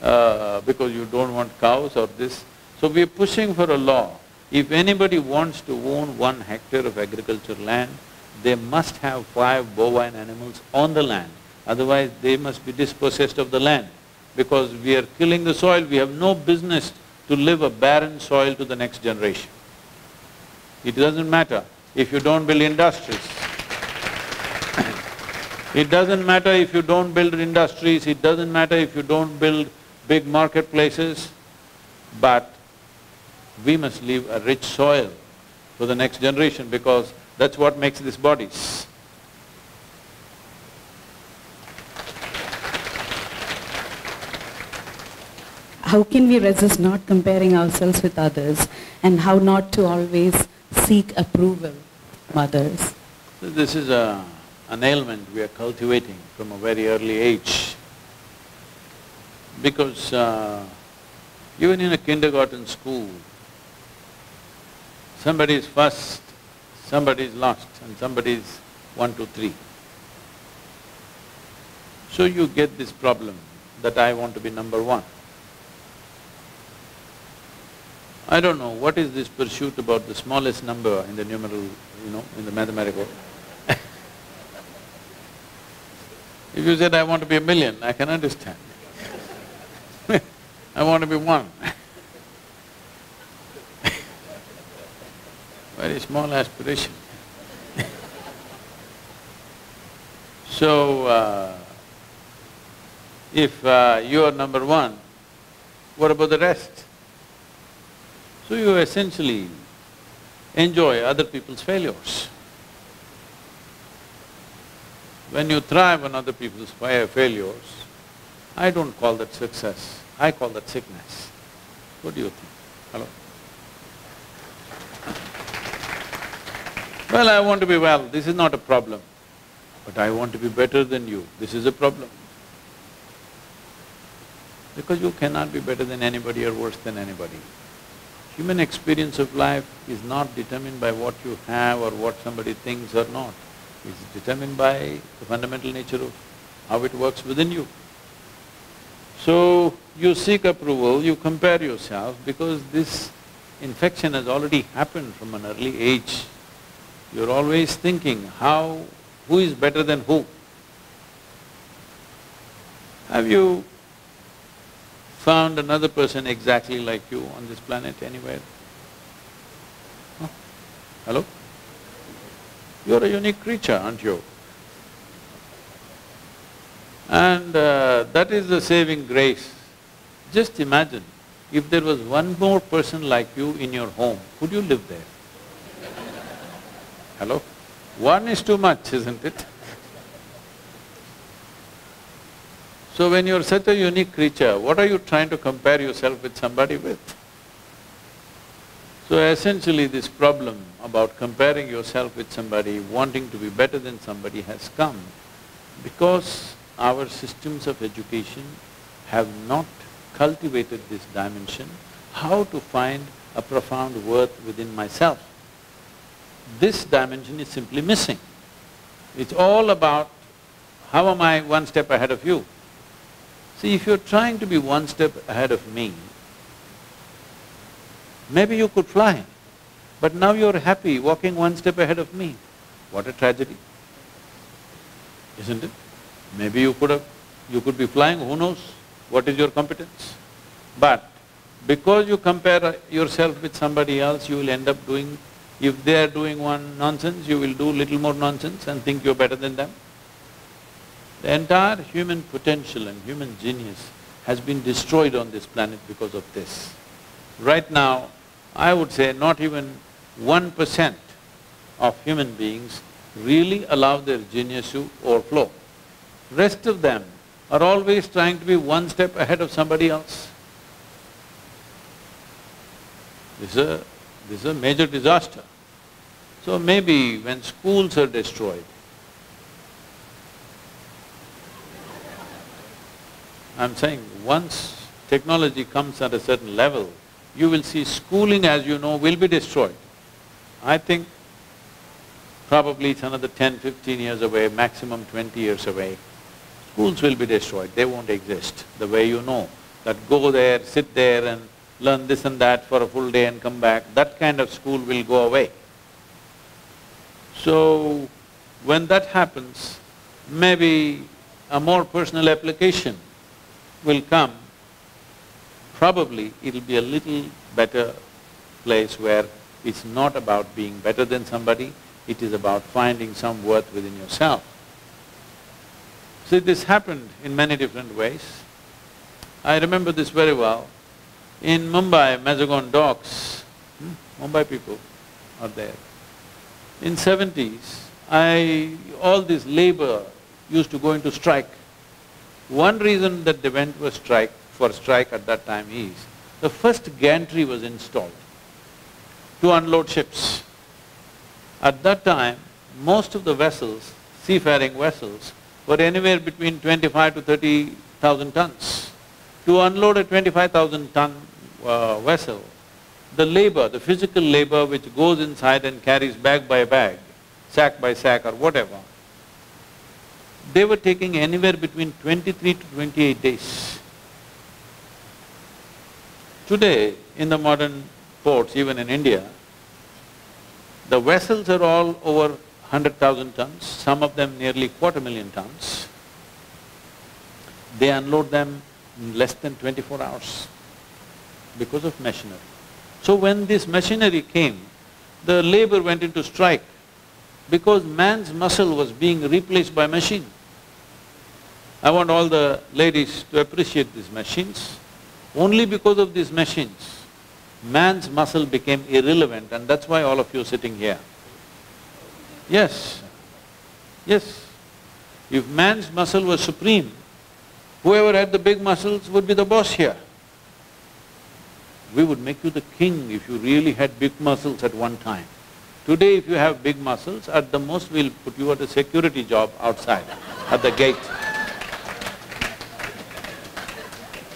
uh, because you don't want cows or this. So we are pushing for a law. If anybody wants to own one hectare of agriculture land, they must have five bovine animals on the land, otherwise they must be dispossessed of the land. Because we are killing the soil, we have no business to live a barren soil to the next generation. It doesn't matter if you don't build industries. It doesn't matter if you don't build industries, it doesn't matter if you don't build big marketplaces, but we must leave a rich soil for the next generation because that's what makes these bodies. how can we resist not comparing ourselves with others and how not to always seek approval from others? This is a, an ailment we are cultivating from a very early age. Because uh, even in a kindergarten school, somebody is first, somebody is last and somebody is one, two, three. So you get this problem that I want to be number one. I don't know, what is this pursuit about the smallest number in the numeral, you know, in the mathematical? If you said, I want to be a million, I can understand. [laughs] I want to be one. [laughs] Very small aspiration. [laughs] so, uh, if uh, you are number one, what about the rest? So you essentially enjoy other people's failures. When you thrive on other people's fa- failures, I don't call that success, I call that sickness. What do you think? Hello? Well, I want to be well, this is not a problem. But I want to be better than you, this is a problem. Because you cannot be better than anybody or worse than anybody. Human experience of life is not determined by what you have or what somebody thinks or not. It's determined by the fundamental nature of how it works within you. So, you seek approval, you compare yourself because this infection has already happened from an early age. You're always thinking how… who is better than who? Have you found another person exactly like you on this planet anywhere? Hello? You're a unique creature, aren't you? And uh, that is the saving grace. Just imagine, if there was one more person like you in your home, could you live there? [laughs] Hello? One is too much, isn't it? So when you're such a unique creature, what are you trying to compare yourself with somebody with? So essentially this problem about comparing yourself with somebody, wanting to be better than somebody has come because our systems of education have not cultivated this dimension, how to find a profound worth within myself. This dimension is simply missing. It's all about how am I one step ahead of you? See, if you're trying to be one step ahead of me, maybe you could fly, but now you're happy walking one step ahead of me. What a tragedy, isn't it? Maybe you could have… you could be flying, who knows what is your competence? But because you compare yourself with somebody else, you will end up doing… if they are doing one nonsense, you will do little more nonsense and think you're better than them. The entire human potential and human genius has been destroyed on this planet because of this. Right now, I would say not even one percent of human beings really allow their genius to overflow. Rest of them are always trying to be one step ahead of somebody else. This is a… this is a major disaster. So maybe when schools are destroyed, I'm saying once technology comes at a certain level, you will see schooling as you know will be destroyed. I think probably it's another 10, 15 years away, maximum twenty years away. Schools will be destroyed, they won't exist the way you know. that go there, sit there and learn this and that for a full day and come back, that kind of school will go away. So, when that happens, maybe a more personal application will come. Probably it'll be a little better place where it's not about being better than somebody, it is about finding some worth within yourself. See, this happened in many different ways. I remember this very well. In Mumbai, Mazagon docks, hmm, Mumbai people are there. In seventies, I… all this labor used to go into strike. One reason that they went for strike, for strike at that time is, the first gantry was installed to unload ships. At that time, most of the vessels, seafaring vessels, were anywhere between twenty-five to thirty thousand tons. To unload a twenty-five thousand ton uh, vessel, the labor, the physical labor which goes inside and carries bag by bag, sack by sack or whatever, they were taking anywhere between twenty-three to twenty-eight days. Today, in the modern ports, even in India, the vessels are all over hundred thousand tons, some of them nearly quarter million tons. They unload them in less than twenty-four hours because of machinery. So when this machinery came, the labor went into strike because man's muscle was being replaced by machine. I want all the ladies to appreciate these machines. Only because of these machines, man's muscle became irrelevant and that's why all of you sitting here. Yes, yes. If man's muscle was supreme, whoever had the big muscles would be the boss here. We would make you the king if you really had big muscles at one time. Today if you have big muscles, at the most we'll put you at a security job outside, at the gate.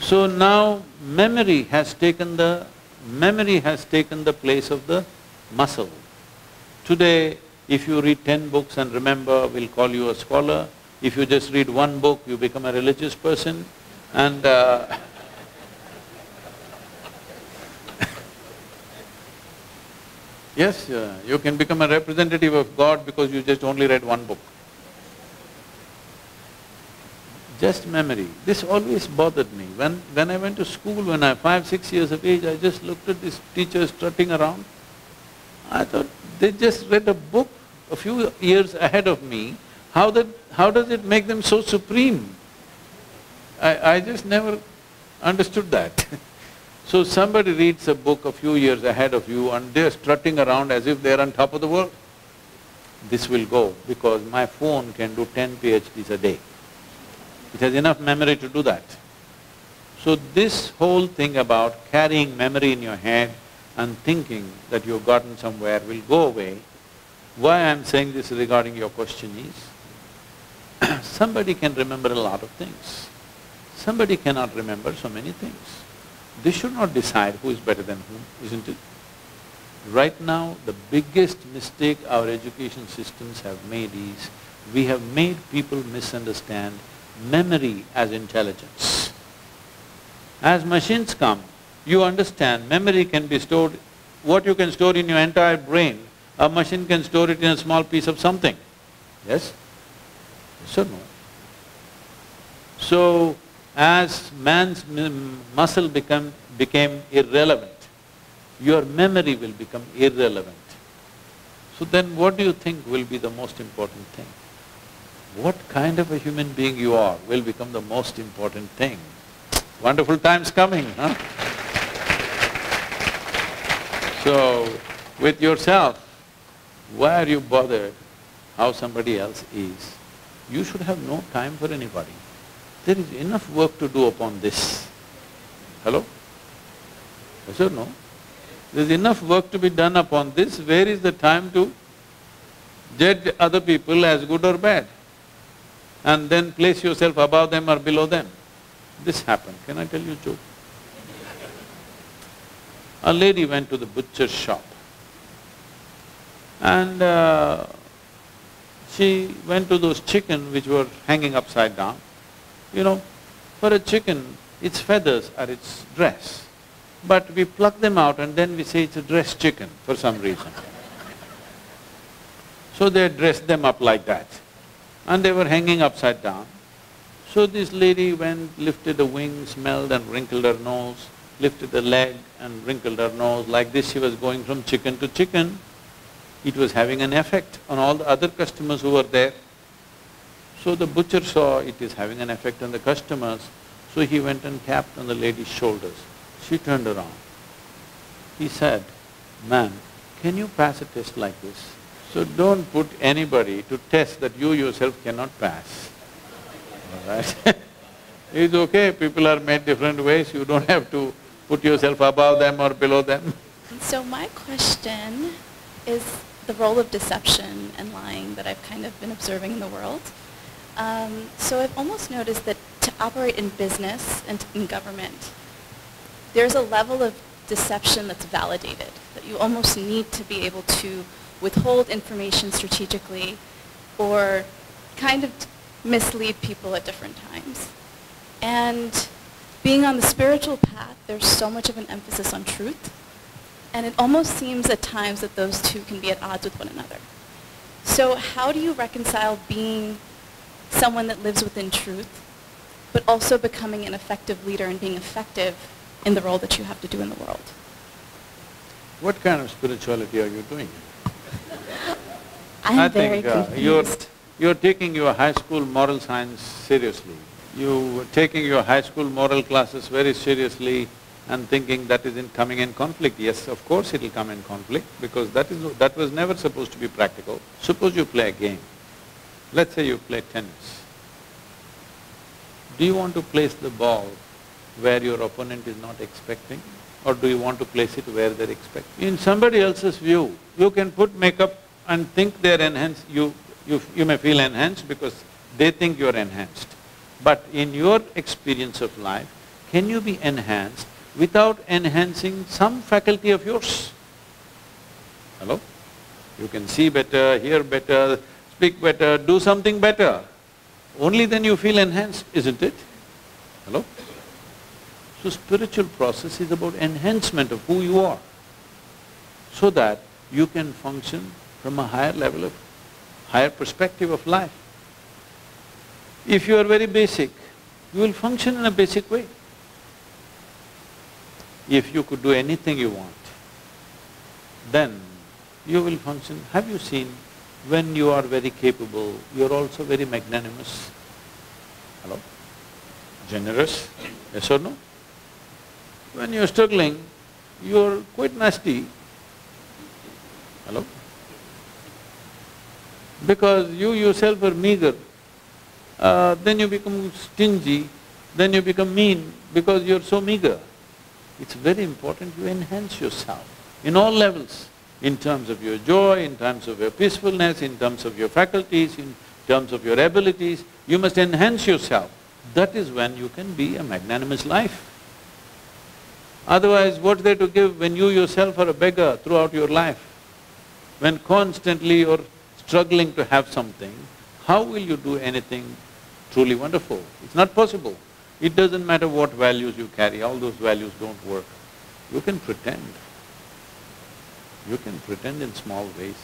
So now memory has taken the… memory has taken the place of the muscle. Today, if you read ten books and remember, we'll call you a scholar. If you just read one book, you become a religious person and uh, [laughs] Yes, uh, you can become a representative of God because you just only read one book. Just memory. This always bothered me. When… when I went to school, when I… five, six years of age, I just looked at these teachers strutting around. I thought, they just read a book a few years ahead of me, how that… how does it make them so supreme? I… I just never understood that [laughs] So somebody reads a book a few years ahead of you and they're strutting around as if they're on top of the world. This will go because my phone can do ten PhDs a day. It has enough memory to do that. So this whole thing about carrying memory in your head and thinking that you've gotten somewhere will go away. Why I'm saying this regarding your question is, [clears throat] somebody can remember a lot of things. Somebody cannot remember so many things. This should not decide who is better than whom, isn't it? Right now, the biggest mistake our education systems have made is, we have made people misunderstand memory as intelligence. As machines come, you understand memory can be stored, what you can store in your entire brain, a machine can store it in a small piece of something. Yes? Yes or no? So, as man's muscle become… became irrelevant, your memory will become irrelevant. So then what do you think will be the most important thing? What kind of a human being you are will become the most important thing. Wonderful times coming, huh? So, with yourself, why are you bothered how somebody else is? You should have no time for anybody. There is enough work to do upon this. Hello? Yes or no? There's enough work to be done upon this, where is the time to judge other people as good or bad? And then place yourself above them or below them. This happened, can I tell you a joke? A lady went to the butcher's shop and uh, she went to those chicken which were hanging upside down. You know, for a chicken, its feathers are its dress. But we pluck them out and then we say it's a dress chicken for some reason. So they dressed them up like that and they were hanging upside down. So this lady went, lifted the wing, smelled and wrinkled her nose, lifted the leg and wrinkled her nose, like this she was going from chicken to chicken. It was having an effect on all the other customers who were there. So the butcher saw it is having an effect on the customers, so he went and tapped on the lady's shoulders. She turned around. He said, ma'am, can you pass a test like this? So don't put anybody to test that you yourself cannot pass, all right? [laughs] it's okay, people are made different ways, you don't have to put yourself above them or below them. [laughs] So my question is the role of deception and lying that I've kind of been observing in the world. Um, so I've almost noticed that to operate in business and in government, there's a level of deception that's validated, that you almost need to be able to withhold information strategically or kind of mislead people at different times. And being on the spiritual path, there's so much of an emphasis on truth, and it almost seems at times that those two can be at odds with one another. So how do you reconcile being someone that lives within truth, but also becoming an effective leader and being effective in the role that you have to do in the world? What kind of spirituality are you doing? I'm I very think uh, you're, you're taking your high school moral science seriously. You're taking your high school moral classes very seriously and thinking that is in coming in conflict. Yes, of course it'll come in conflict because that is… that was never supposed to be practical. Suppose you play a game. Let's say you play tennis. Do you want to place the ball where your opponent is not expecting or do you want to place it where they're expecting? In somebody else's view, you can put makeup and think they're enhanced, you, you, you may feel enhanced because they think you're enhanced. But in your experience of life, can you be enhanced without enhancing some faculty of yours? Hello? You can see better, hear better, speak better, do something better. Only then you feel enhanced, isn't it? Hello? So spiritual process is about enhancement of who you are, so that you can function from a higher level of… higher perspective of life. If you are very basic, you will function in a basic way. If you could do anything you want, then you will function… Have you seen when you are very capable, you're also very magnanimous? Hello? Generous? Yes or no? When you're struggling, you're quite nasty. Hello? Because you yourself are meager, uh, then you become stingy, then you become mean because you're so meager. It's very important you enhance yourself in all levels, in terms of your joy, in terms of your peacefulness, in terms of your faculties, in terms of your abilities, you must enhance yourself. That is when you can be a magnanimous life. Otherwise, what's there to give when you yourself are a beggar throughout your life? When constantly you're struggling to have something, how will you do anything truly wonderful? It's not possible. It doesn't matter what values you carry, all those values don't work. You can pretend. You can pretend in small ways.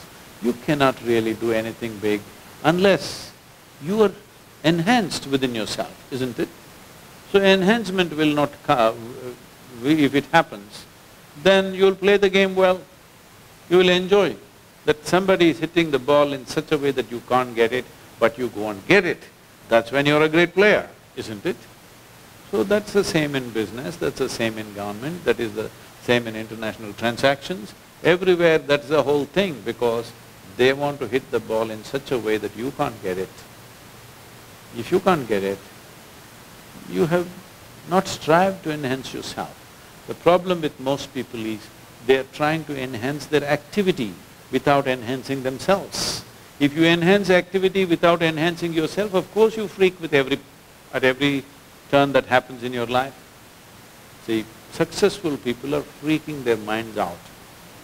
You cannot really do anything big unless you are enhanced within yourself, isn't it? So enhancement will not come, uh, if it happens, then you'll play the game well, you will enjoy. That somebody is hitting the ball in such a way that you can't get it, but you go and get it, that's when you're a great player, isn't it? So that's the same in business, that's the same in government, that is the same in international transactions. Everywhere that's the whole thing because they want to hit the ball in such a way that you can't get it. If you can't get it, you have not strived to enhance yourself. The problem with most people is they are trying to enhance their activity without enhancing themselves. If you enhance activity without enhancing yourself, of course you freak with every… at every turn that happens in your life. See, successful people are freaking their minds out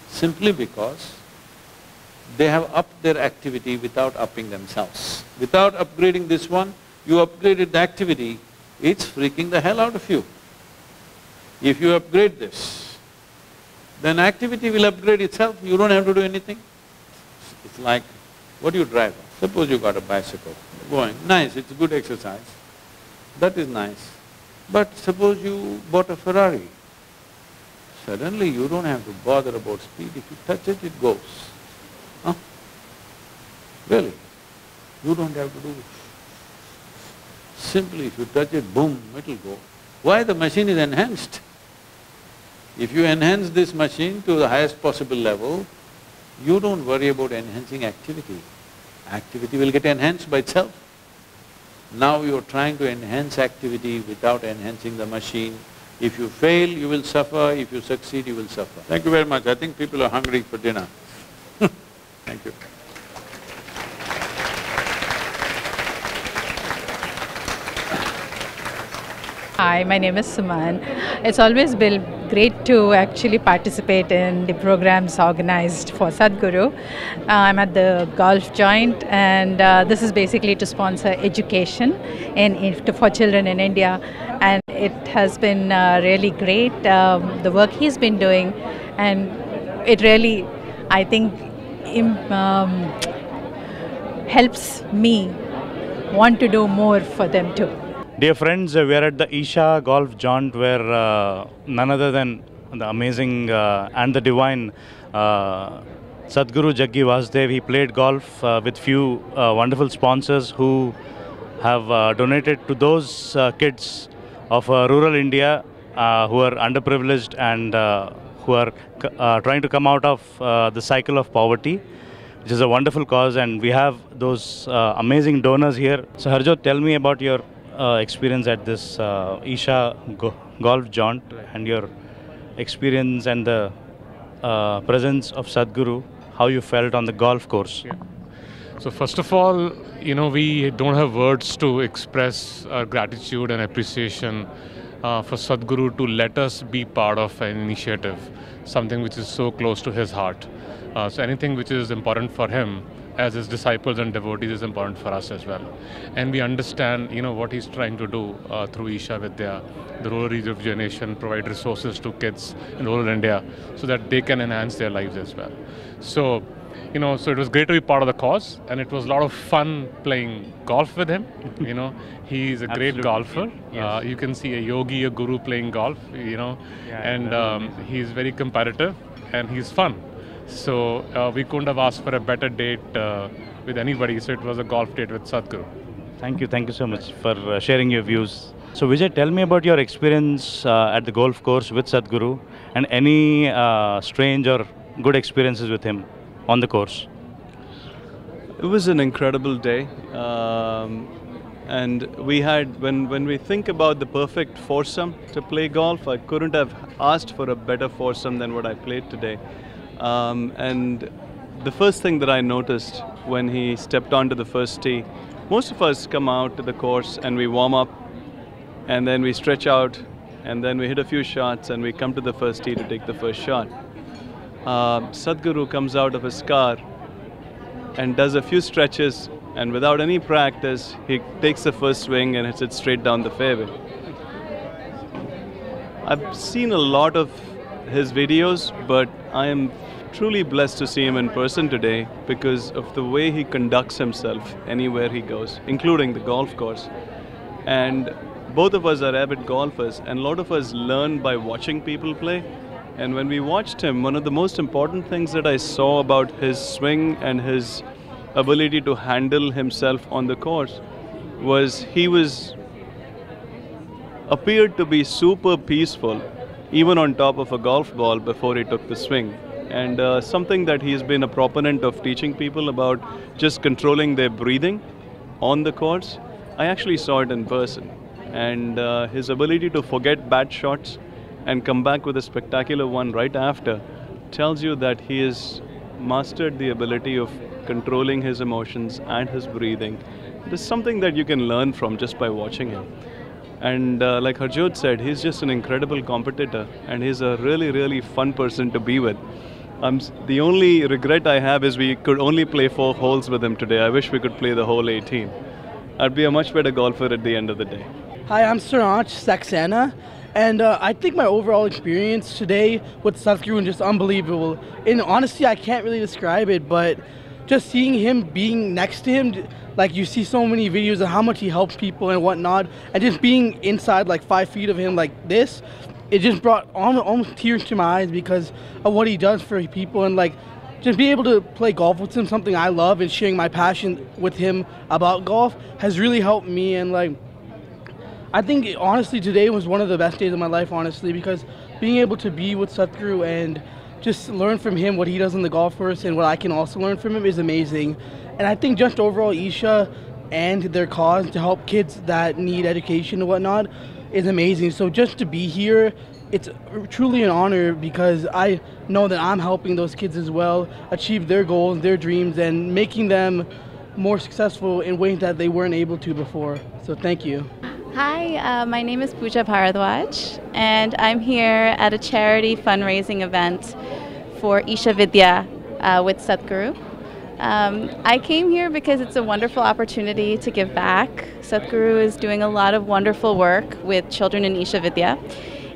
simply because they have upped their activity without upping themselves. Without upgrading this one, you upgraded the activity, it's freaking the hell out of you. If you upgrade this, then activity will upgrade itself, you don't have to do anything. It's like, what do you drive? Suppose you got a bicycle, going, nice, it's good exercise, that is nice. But suppose you bought a Ferrari, suddenly you don't have to bother about speed, if you touch it, it goes. Huh? Really, you don't have to do it. Simply if you touch it, boom, it'll go. Why the machine is enhanced? If you enhance this machine to the highest possible level, you don't worry about enhancing activity. Activity will get enhanced by itself. Now you're trying to enhance activity without enhancing the machine. If you fail, you will suffer, if you succeed, you will suffer. Thank you very much. I think people are hungry for dinner. [laughs] Thank you. Hi, my name is Suman. It's always been great to actually participate in the programs organized for Sadhguru. Uh, I'm at the Golf Jaunt, and uh, this is basically to sponsor education in, in, for children in India. And it has been uh, really great, um, the work he's been doing, and it really, I think, um, helps me want to do more for them too. Dear friends, uh, we are at the Isha Golf Jaunt where uh, none other than the amazing uh, and the divine uh, Sadhguru Jaggi Vasudev, he played golf uh, with few uh, wonderful sponsors who have donated to those kids of rural India who are underprivileged and who are trying to come out of the cycle of poverty which is a wonderful cause and we have those amazing donors here. So Harjot, tell me about your experience at this uh, Isha go- Golf Jaunt and your experience and the uh, presence of Sadhguru, how you felt on the golf course. So first of all, you know, we don't have words to express our gratitude and appreciation uh, for Sadhguru to let us be part of an initiative, something which is so close to his heart. Uh, so anything which is important for him as his disciples and devotees is important for us as well. And we understand, you know, what he's trying to do uh, through Isha Vidya, the rural rejuvenation, provide resources to kids in rural India so that they can enhance their lives as well. So, you know, so it was great to be part of the cause, and it was a lot of fun playing golf with him. [laughs] you know, he's a great Absolutely. golfer. Yes. Uh, you can see a yogi, a guru playing golf. You know, Yeah, and um, he's very competitive, and he's fun. So uh, we couldn't have asked for a better date uh, with anybody. So it was a golf date with Sadhguru. Thank you, thank you so much for uh, sharing your views. So Vijay, tell me about your experience uh, at the golf course with Sadhguru and any uh, strange or good experiences with him on the course. It was an incredible day. Um, and we had, when, when we think about the perfect foursome to play golf, I couldn't have asked for a better foursome than what I played today. Um, and the first thing that I noticed when he stepped onto the first tee, most of us come out to the course and we warm up and then we stretch out and then we hit a few shots and we come to the first tee to take the first shot. Uh, Sadhguru comes out of his car and does a few stretches and without any practice he takes the first swing and hits it straight down the fairway i've seen a lot of his videos but i am truly blessed to see him in person today because of the way he conducts himself anywhere he goes including the golf course. And both of us are avid golfers and a lot of us learn by watching people play. And when we watched him one of the most important things that i saw about his swing and his ability to handle himself on the course was he was appeared to be super peaceful even on top of a golf ball before he took the swing and uh, something that he's been a proponent of teaching people about just controlling their breathing on the course i actually saw it in person and uh, his ability to forget bad shots and come back with a spectacular one right after tells you that he has mastered the ability of controlling his emotions and his breathing. There's something that you can learn from just by watching him. And uh, like Harjot said, he's just an incredible competitor and he's a really, really fun person to be with. Um, the only regret I have is we could only play four holes with him today. I wish we could play the whole 18. I'd be a much better golfer at the end of the day. Hi, I'm Suraj Saxena, And uh, I think my overall experience today with Sadhguru was just unbelievable. And honestly, I can't really describe it, but just seeing him being next to him, like you see so many videos of how much he helps people and whatnot, and just being inside like five feet of him like this, it just brought almost, tears to my eyes because of what he does for people and like just being able to play golf with him, something I love, and sharing my passion with him about golf has really helped me. And like, I think honestly today was one of the best days of my life, honestly, because being able to be with Sadhguru and just learn from him what he does in the golf course and what I can also learn from him is amazing. And I think just overall, Isha and their cause to help kids that need education and whatnot is amazing. So just to be here, it's truly an honor because I know that I'm helping those kids as well achieve their goals, their dreams, and making them more successful in ways that they weren't able to before. So thank you. Hi, uh, my name is Pooja Bharadwaj, and I'm here at a charity fundraising event for Isha Vidya uh, with Sadhguru. Um, I came here because it's a wonderful opportunity to give back. Sadhguru is doing a lot of wonderful work with children in Isha Vidya,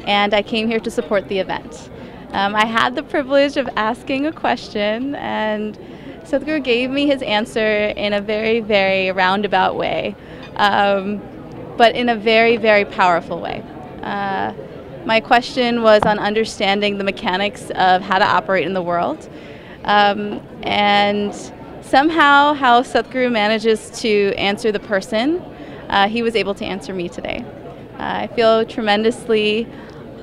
and I came here to support the event. Um, I had the privilege of asking a question, and Sadhguru gave me his answer in a very, very roundabout way. Um, but in a very, very powerful way. Uh, my question was on understanding the mechanics of how to operate in the world. Um, and somehow, how Sadhguru manages to answer the person, uh, he was able to answer me today. Uh, I feel tremendously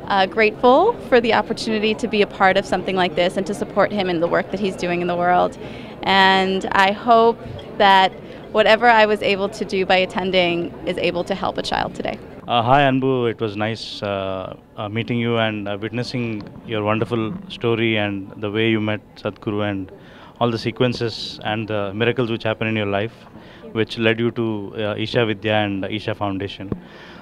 uh, grateful for the opportunity to be a part of something like this and to support him in the work that he's doing in the world. And I hope that whatever I was able to do by attending is able to help a child today. Uh, hi Anbu, it was nice uh, uh, meeting you and uh, witnessing your wonderful story and the way you met Sadhguru and all the sequences and the miracles which happened in your life, which led you to uh, Isha Vidya and Isha Foundation.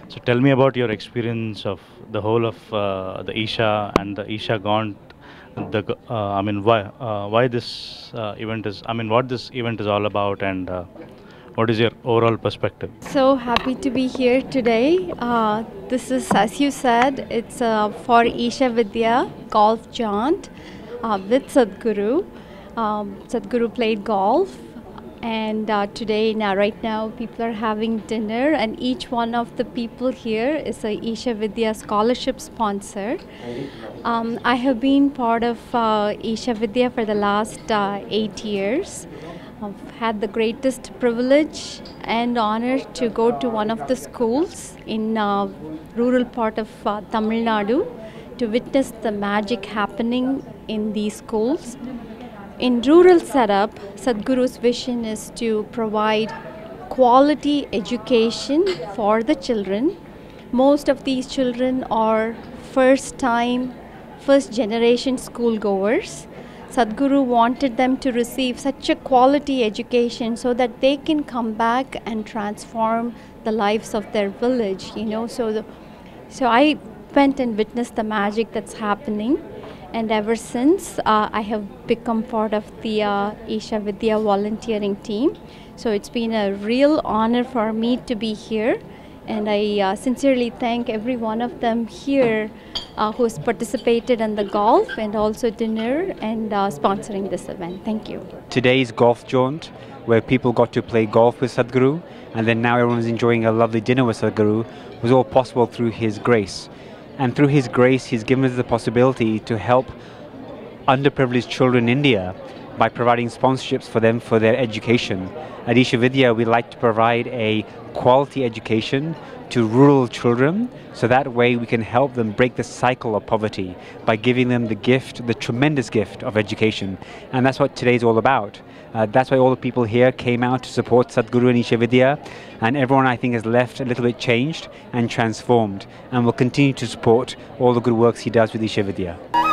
So tell me about your experience of the whole of uh, the Isha and the Isha Jaunt. The uh, I mean, why uh, why this uh, event is? I mean, what this event is all about, and uh, what is your overall perspective? So happy to be here today. This is, as you said, it's for Isha Vidya golf jaunt with Sadhguru. Um, Sadhguru played golf, and uh, today, now, right now, people are having dinner, and each one of the people here is a Isha Vidya scholarship sponsor. Um, I have been part of uh, Isha Vidya for the last uh, eight years. I've had the greatest privilege and honor to go to one of the schools in uh, rural part of uh, Tamil Nadu to witness the magic happening in these schools. In rural setup, Sadhguru's vision is to provide quality education for the children. Most of these children are first time, first generation schoolgoers. Sadhguru wanted them to receive such a quality education so that they can come back and transform the lives of their village, you know. So, the, so I went and witnessed the magic that's happening, and ever since uh, I have become part of the uh, Isha Vidya volunteering team. So it's been a real honor for me to be here, and I uh, sincerely thank every one of them here uh, who's participated in the golf and also dinner and uh, sponsoring this event. Thank you. Today's golf jaunt, where people got to play golf with Sadhguru, and then now everyone's enjoying a lovely dinner with Sadhguru, was all possible through his grace. And through his grace, he's given us the possibility to help underprivileged children in India by providing sponsorships for them for their education. At Isha Vidya, we like to provide a quality education to rural children so that way we can help them break the cycle of poverty by giving them the gift, the tremendous gift of education. And that's what today's all about. Uh, that's why all the people here came out to support Sadhguru and Isha Vidya, and everyone I think has left a little bit changed and transformed, and will continue to support all the good works he does with Isha Vidya.